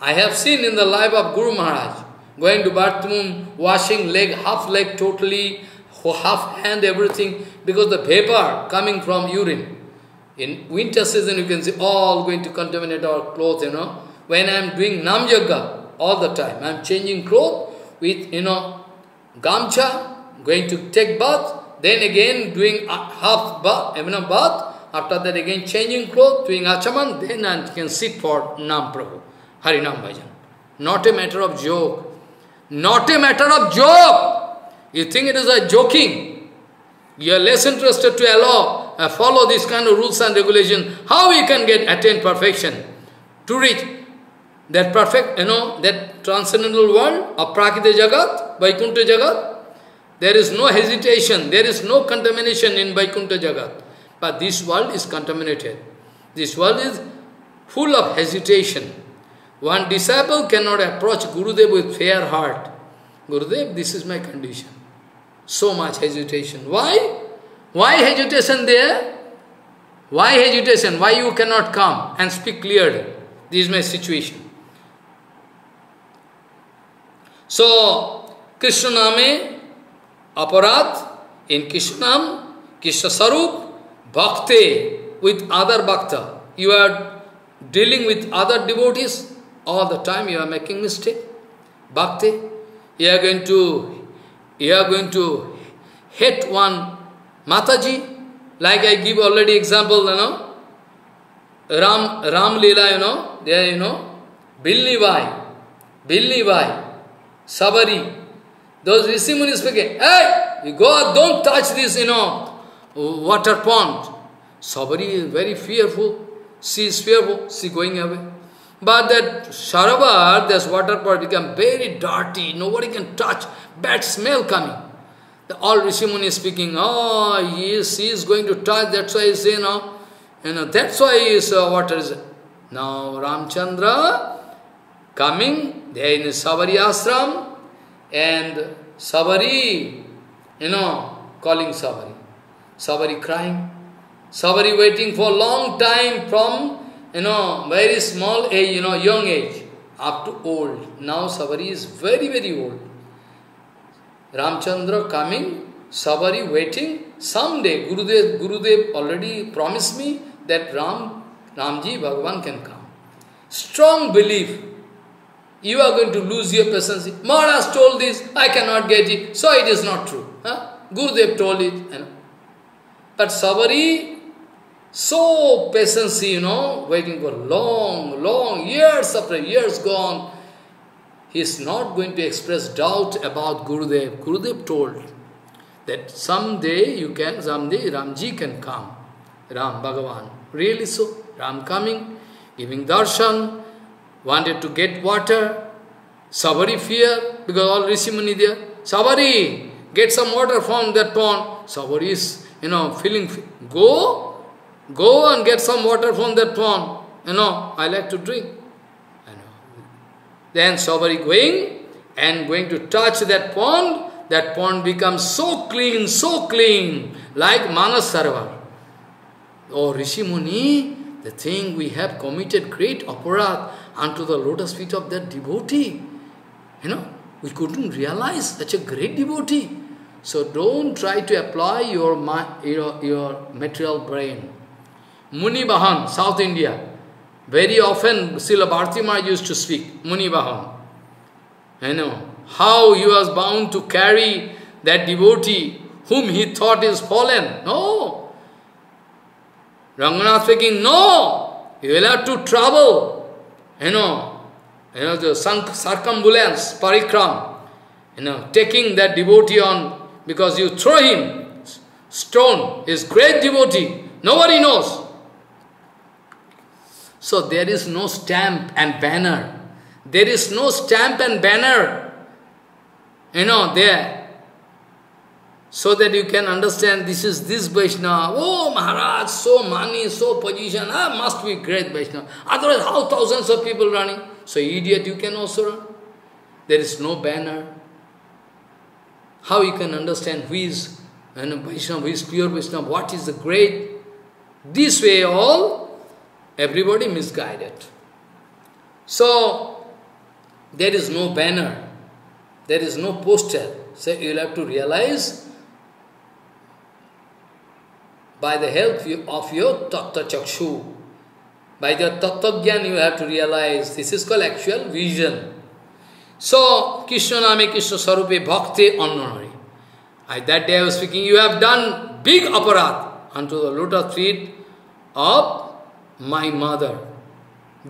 I have seen in the life of Guru Maharaj, going to bathroom, washing leg, half leg totally, half hand, everything, because the vapor coming from urine. In winter season, you can see all going to contaminate our clothes, you know. When I am doing Nam Yoga, all the time, I am changing clothes with, you know, gamcha, going to take bath, then again doing half bath, even a bath, after that again changing clothes, doing achaman, then I can sit for Nam Prabhu, Harinam Bhajan. Not a matter of joke. Not a matter of joke. You think it is a joking. You are less interested to allow, uh, follow this kind of rules and regulations. How you can get attain perfection? To reach that perfect, you know, that transcendental world of Prakriti Jagat, Vaikuntha Jagat, there is no hesitation, there is no contamination in Vaikuntha Jagat. But this world is contaminated. This world is full of hesitation. One disciple cannot approach Gurudev with fair heart. Gurudev, this is my condition. So much hesitation. Why? Why hesitation there? Why hesitation? Why you cannot come and speak clearly? This is my situation. So, Krishna Name aparad in Krishnam, Krishna Sarup, bhakti with other bhakta. You are dealing with other devotees, all the time you are making mistake. Bhakti, you are going to, you are going to hate one Mataji, like I give already example, you know, Ram, Ram Leela, you know, there, you know, Billi Vai, Billi Vai, Sabari, those Rishi Munis speaking, hey, you go, don't touch this, you know, water pond. Sabari is very fearful. She is fearful, she going away. But that Saravar, this water pond become very dirty, nobody can touch, bad smell coming. The all Rishi Muni speaking, oh, yes, he is going to touch, that's why he say, you know, you know, that's why his uh, water is... Now Ramchandra coming, there in Savari ashram, and Sabari, you know, calling Sabari. Sabari crying. Sabari waiting for a long time from, you know, very small age, you know, young age, up to old. Now Savari is very, very old. Ramchandra coming, Savari waiting. Someday, Gurudev, Gurudev already promised me that Ram, Ramji, Bhagavan can come. Strong belief you are going to lose your patience. Maharaj told this, I cannot get it, so it is not true. Huh? Gurudev told it. You know. But Sabari, so patience, you know, waiting for long, long years after years gone, he is not going to express doubt about Gurudev. Gurudev told that someday you can, someday Ramji can come. Ram, Bhagavan. Really so? Ram coming, giving darshan, wanted to get water. Savari fear, because all Rishi Muni there. Sabari, get some water from that pond. Savari is, you know, feeling, go, go and get some water from that pond. You know, I like to drink. Then Sabari going and going to touch that pond, that pond becomes so clean, so clean, like Manas Sarovar. Oh, Rishi Muni, the thing we have committed great aparat unto the lotus feet of that devotee. You know, we couldn't realize such a great devotee. So don't try to apply your, your, your material brain. Muni Bahan, South India. Very often Srila Bharti used to speak, Muni Bahan. You know, how he was bound to carry that devotee whom he thought is fallen. No. Ranganath speaking, no. You will have to travel you know, you know, the circumambulance, parikram, you know, taking that devotee on, because you throw him, stone, is great devotee, nobody knows. So there is no stamp and banner. There is no stamp and banner, you know, there. So that you can understand this is this Vaishnava. Oh, Maharaj, so money, so position, ah, must be great Vaishnava. Otherwise, how thousands of people running? So idiot, you can also run. There is no banner. How you can understand who is and Vaishnava, who is pure Vaishnava, what is the great? This way all, everybody misguided. So, there is no banner, there is no poster. So you will have to realize by the help of your Tattva Chakshu, by the Tattva you have to realize this is called actual vision. So, Krishna Name Krishna Sarupe Bhakti Annanari. I, that day I was speaking, you have done big aparat unto the lotus feet of my mother.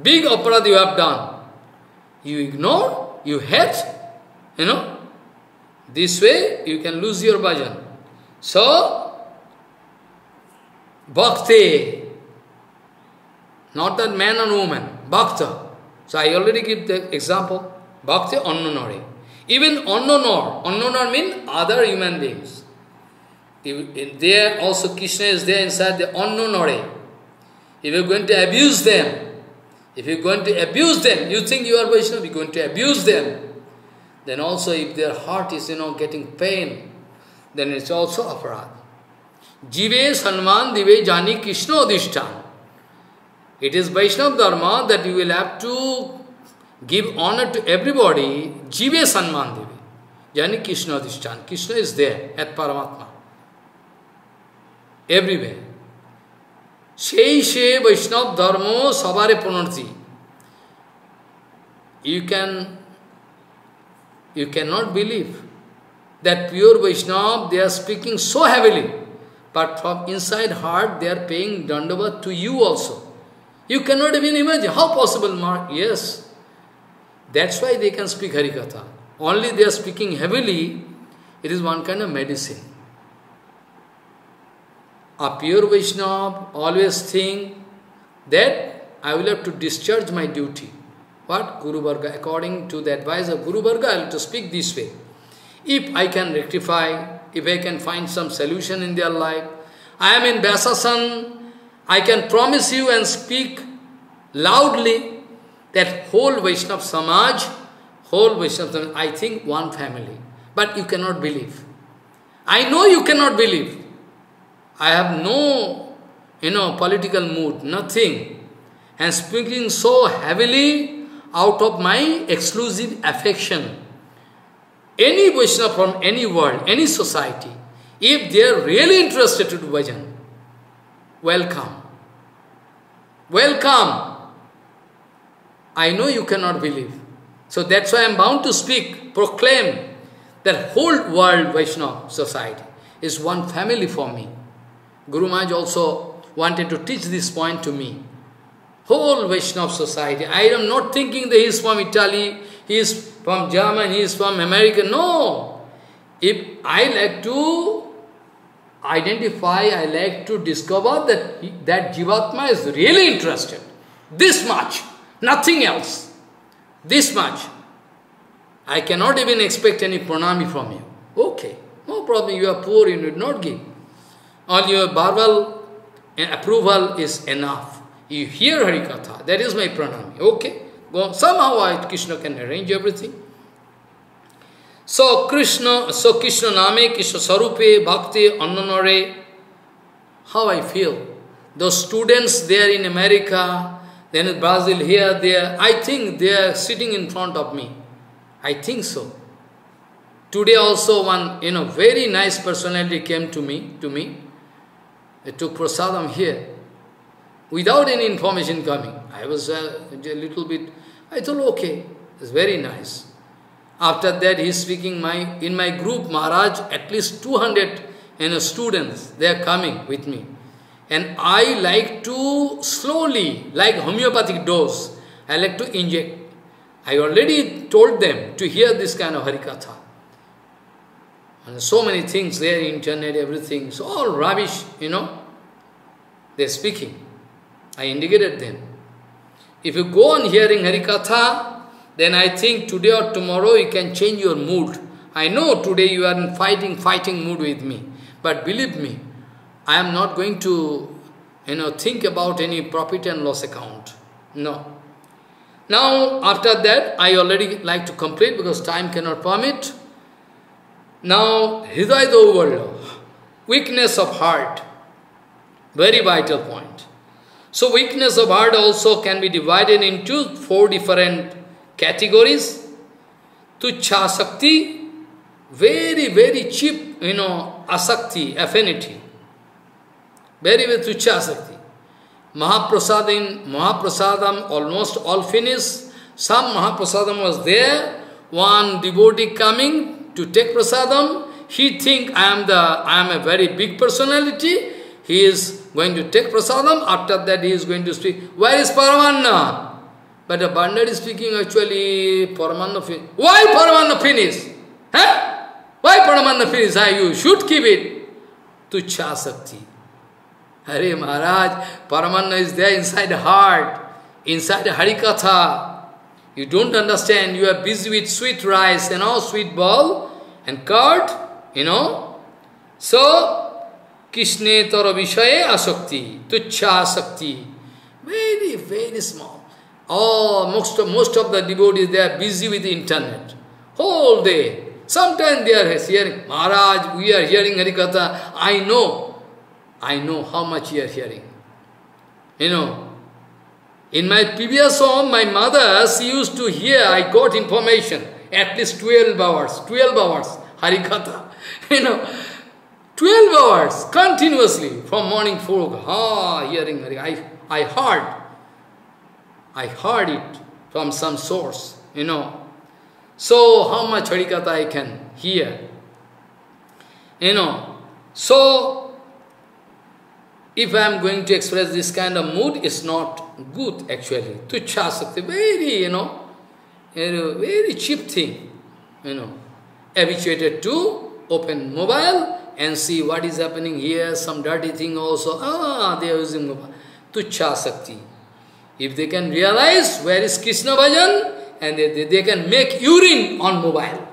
Big aparat you have done. You ignore, you hate, you know. This way you can lose your bhajan. So, bhakti, not that man and woman, bhakta. So I already give the example, bhakti annanari. Even onnonor, onnonor means other human beings. There also Krishna is there inside the onnonore. If you're going to abuse them, if you're going to abuse them, you think you are Vaishnava, you're going to abuse them. Then also if their heart is, you know, getting pain, then it's also aparad. Jive Sanman Dive Jani Krishna Adhishtan. It is Vaishnava Dharma that you will have to give honor to everybody, Jive Sanman Devi. Yani Krishna Adhishtan. Krishna is there at Paramatma. Everywhere. সেই সে বৈষ্ণব ধর্ম সবারে পুনর্তি you can you cannot believe that pure Vaishnava, they are speaking so heavily, but from inside heart they are paying dandavat to you also. You cannot even imagine, how possible, Mark? Yes, that's why they can speak Harikatha. Only they are speaking heavily, it is one kind of medicine. A pure Vaishnava always think that I will have to discharge my duty. What? Guru Varga. According to the advice of Guru Varga, I will have to speak this way. If I can rectify, if I can find some solution in their life, I am in Vyasasan, I can promise you and speak loudly that whole Vaishnav Samaj, whole Vaishnav Samaj, I think one family. But you cannot believe. I know you cannot believe. I have no, you know, political mood, nothing. And speaking so heavily out of my exclusive affection. Any Vaishnava from any world, any society, if they are really interested to do bhajan, welcome. Welcome. I know you cannot believe. So that's why I am bound to speak, proclaim that whole world Vaishnava society is one family for me. Guru Maharaj also wanted to teach this point to me. Whole Vaishnava society. I am not thinking that he is from Italy, he is from Germany, he is from America. No. If I like to identify, I like to discover that, that Jivatma is really interested. This much. Nothing else. This much. I cannot even expect any pranami from you. Okay, no problem, you are poor, you need not give. All your verbal approval is enough. You hear Harikatha, that is my pranami. Okay, well, somehow I, Krishna can arrange everything. So Krishna, so Krishna Name, Krishna Sarupe, Bhakti, Annanare, how I feel. Those students there in America, then in Brazil, here, there. I think they are sitting in front of me. I think so. Today also one, you know, very nice personality came to me, to me. They took prasadam here. Without any information coming. I was uh, a little bit, I thought, okay, it's very nice. After that, he's speaking my, in my group, Maharaj, at least 200 you know, students, they are coming with me. And I like to slowly, like homeopathic dose, I like to inject. I already told them to hear this kind of Harikatha. And so many things there, internet, everything, it's all rubbish, you know. They're speaking. I indicated them. If you go on hearing Harikatha, then I think today or tomorrow you can change your mood. I know today you are in fighting, fighting mood with me. But believe me, I am not going to, you know, think about any profit and loss account. No. Now, after that, I already like to complete because time cannot permit. Now, Hridaya Daurbalya. weakness of heart. Very vital point. So weakness of heart also can be divided into four different categories. Tucha Sakti, very, very cheap, you know, asakti, affinity. Very, very tucha Sakti. Mahaprasadam, Mahaprasadam almost all finished. Some Mahaprasadam was there. One devotee coming to take prasadam. He think I am the I am a very big personality. He is going to take prasadam. After that he is going to speak. Where is Paramanna? But the Bandar is speaking actually Paramanna finish. Why Paramanna finish? Huh? Why Paramanna finish? Ah, you should keep it. Tucha Sakti. Hare Maharaj, Paramanna is there inside the heart, inside the Harikatha. You don't understand, you are busy with sweet rice and all sweet ball and curd, you know. So, Krishna tara vishaye asakti, tucha asakti. Very, very small. Oh, most of, most of the devotees, they are busy with the internet. Whole day. Sometimes they are hearing, Maharaj, we are hearing Harikatha. I know I know how much you are hearing. You know, in my previous home, my mother, she used to hear, I got information, at least 12 hours, 12 hours, Harikatha. You know, 12 hours, continuously, from morning 4 o'clock, ah, hearing. I, I heard, I heard it from some source, you know. So, how much Harikatha I can hear? You know, so if I am going to express this kind of mood, it's not good actually. Tucha Sakti, very, you know, very cheap thing, you know. Habituated to open mobile and see what is happening here, some dirty thing also. Ah, they are using mobile. Tucha Sakti. If they can realize where is Krishna Bhajan, and they, they, they can make urine on mobile,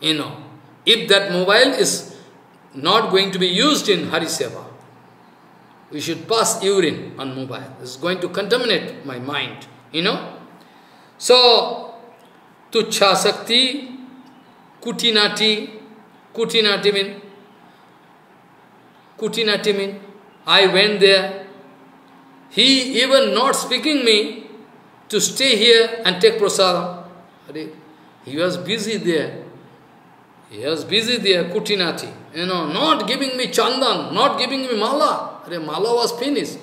you know. If that mobile is not going to be used in Hariseva, we should pass urine on mobile. This is going to contaminate my mind, you know. So, Tucha Sakti, Kutinati, Kutinati mean, Kutinati mean, I went there. He even not speaking me to stay here and take prasadam. He was busy there. He was busy there, Kutinati. You know, not giving me chandan, not giving me mala. The mala was finished.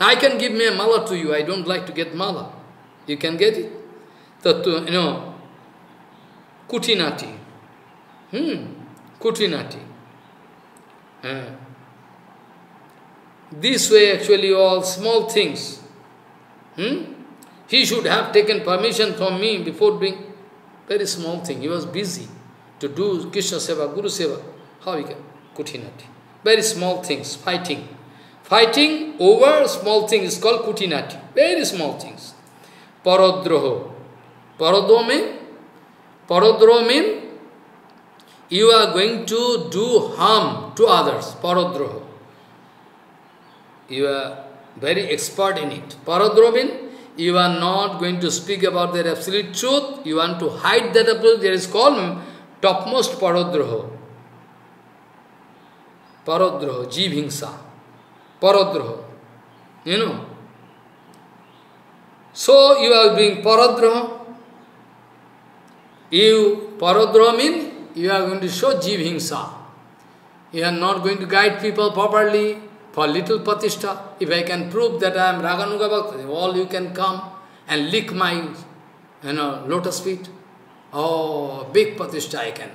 I can give me a mala to you. I don't like to get mala. You can get it. To, you know, kutinati. Hmm. Kutinati. Uh, this way actually all small things. Hmm? He should have taken permission from me before doing very small thing. He was busy to do Krishna Seva, Guru Seva. How we can? Kutinati. Very small things, fighting. Fighting over small things is called kutinati. Very small things. Parodroho. Parodro mean? Parodro mean you are going to do harm to others. Parodroho. You are very expert in it. Parodro mean you are not going to speak about their absolute truth. You want to hide that absolute. There is called topmost parodroho. Parodroho, jivhingsa, parodroho. You know. So you are doing parodroho. You, parodroho means you are going to show jivhingsa. You are not going to guide people properly for little patishta. If I can prove that I am Raganuga Bhakta, all you can come and lick my you know, lotus feet. Oh, big can.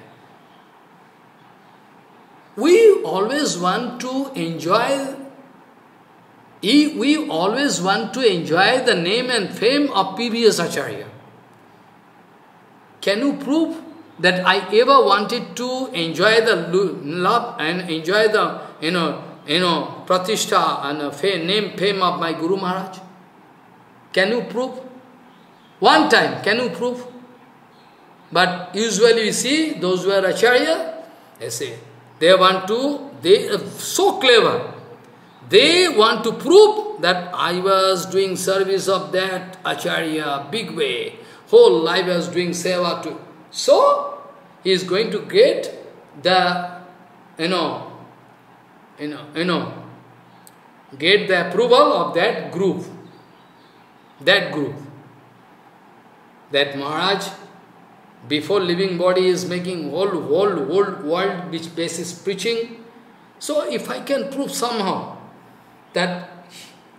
We always want to enjoy, we always want to enjoy the name and fame of P.V.S. Acharya. Can you prove that I ever wanted to enjoy the love and enjoy the, you know, you know, pratishtha and uh, fame, name, fame of my Guru Maharaj? Can you prove? One time, can you prove? But usually we see those who are Acharya, they say, they want to, they are so clever. They want to prove that I was doing service of that Acharya, big way. Whole life I was doing seva to. So, he is going to get the, you know, you know, you know, get the approval of that group. That group. That Maharaj, before living body, is making whole, whole, whole world which basis preaching. So if I can prove somehow that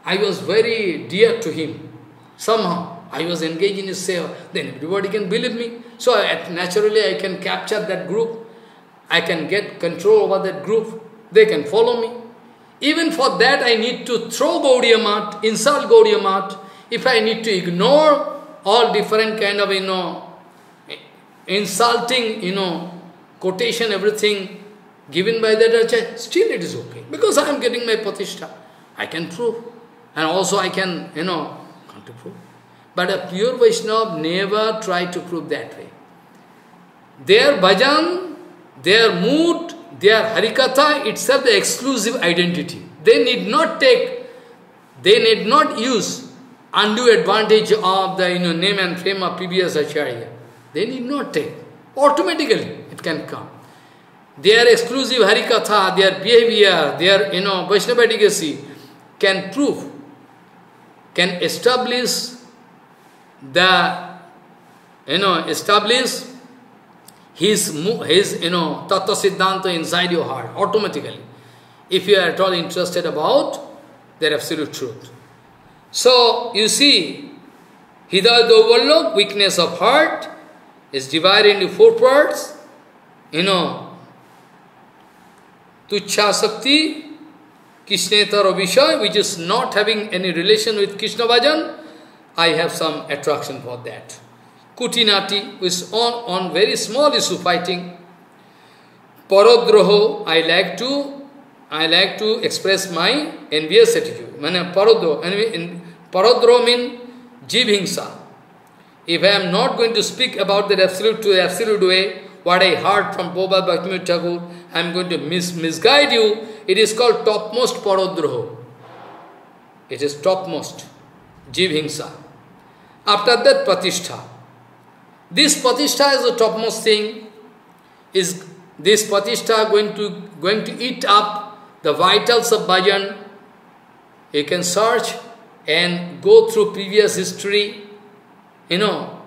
I was very dear to him, somehow I was engaged in his seva, then everybody can believe me. So naturally I can capture that group, I can get control over that group, they can follow me. Even for that I need to throw Gaudiya insult Gaudiya Mat, if I need to ignore all different kind of, you know, insulting, you know, quotation, everything given by that Acharya, still it is okay. Because I am getting my patishta. I can prove. And also I can, you know, come to prove. But a pure Vaishnava never try to prove that way. Their bhajan, their mood, their harikatha itself the exclusive identity. They need not take, they need not use undue advantage of the you know, name and fame of previous acharya. They need not take. Automatically it can come. Their exclusive harikatha, their behavior, their you know Vaishnava can prove, can establish the you know establish his his you know tattva siddhanta inside your heart automatically if you are at all interested about their absolute truth so, you see, Hidayat overlook, weakness of heart, is divided into four parts. You know, Tuchha Sakti, Krishnetara Vishay, which is not having any relation with Krishna Bhajan, I have some attraction for that. Kutinati, is on, on very small issue fighting. Parodroho, I like to I like to express my envious attitude. Mane parodro, parodro means jivhingsa. If I am not going to speak about the absolute to the absolute way, what I heard from Prabhupada Bhaktivinoda Thakur, I am going to mis misguide you. It is called topmost parodroho. It is topmost, jivhingsa. After that, pratishtha. This pratishtha is the topmost thing. Is this pratishtha going to going to eat up the vitals of bhajan, you can search and go through previous history. You know,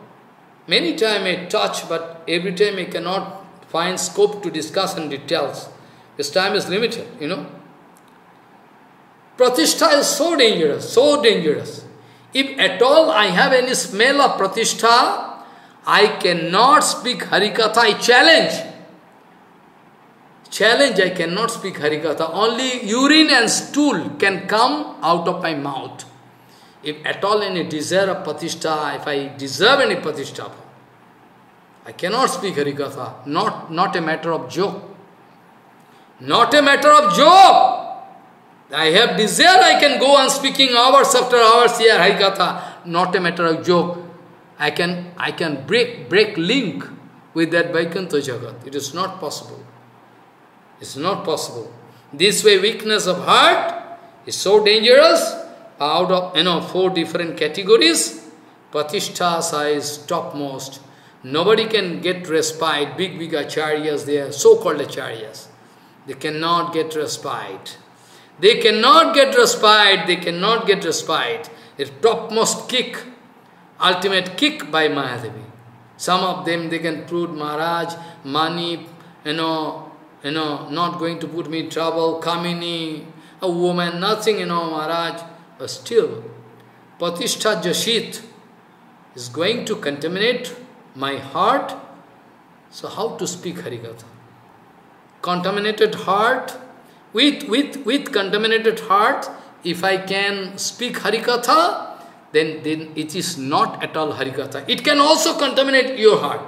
many times I touch, but every time I cannot find scope to discuss in details. This time is limited, you know. Pratishtha is so dangerous, so dangerous. If at all I have any smell of pratishtha, I cannot speak Harikatha, I challenge challenge, I cannot speak Harikatha. Only urine and stool can come out of my mouth. If at all any desire of Patishtha, if I deserve any Patishtha, I cannot speak Harikatha. Not, not a matter of joke. Not a matter of joke. I have desire, I can go on speaking hours after hours here, Harikatha. Not a matter of joke. I can, I can break, break link with that Vaikuntha Jagat. It is not possible. It's not possible. This way weakness of heart is so dangerous. Out of, you know, four different categories, Pratishtha is topmost. Nobody can get respite. Big, big acharyas, they are so-called acharyas. They cannot get respite. They cannot get respite. They cannot get respite. The topmost kick, ultimate kick by Mahadevi. Some of them, they can prove Maharaj, money, you know, you know, not going to put me in trouble, Kamini, a woman, nothing, you know, Maharaj. But still, Patishtha Jashit is going to contaminate my heart. So how to speak Harikatha? Contaminated heart, with, with, with contaminated heart, if I can speak Harikatha, then, then it is not at all Harikatha. It can also contaminate your heart.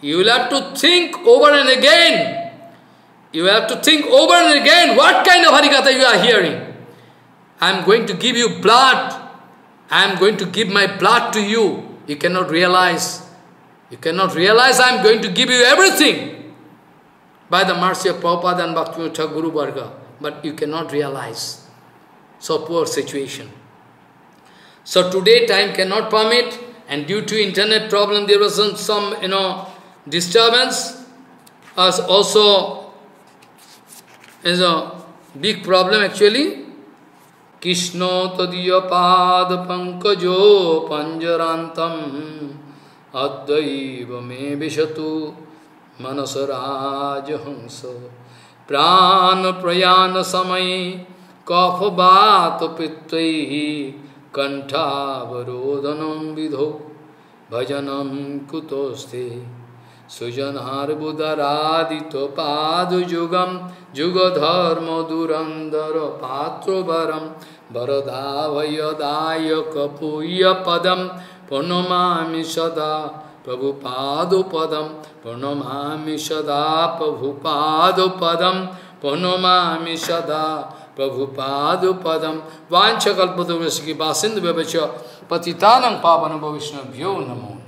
You will have to think over and again you have to think over and again what kind of Harikatha you are hearing. I am going to give you blood. I am going to give my blood to you. You cannot realize. You cannot realize I am going to give you everything by the mercy of Prabhupada and Bhaktivinoda Guru Varga. But you cannot realize. So poor situation. So today time cannot permit and due to internet problem there was some, some you know, disturbance. As also is a big problem actually. कृष्णो तदीयपादपङ्कजो पञ्जरान्तम् अद्व मे विशतु मनसराजहंस प्राणप्रयाणसमये कफवातपित्तैः कण्ठावरोदनं विधौ। भजनं कुतोस्ते सुजनार्बुदरादितपादयुगं। युगधर्मदुरन्दरपात्रोवरं वरदावयदाय कपूयपदं प्रणमामि सदा प्रभुपादपदं, प्रणमामि सदा प्रभुपादपदं, प्रणमामि सदा प्रभुपादपदं। वाञ्छकल्पतुमस्य कृपा सिन्धु व्यवच पतितानं पावनभविष्णभ्यो नमो।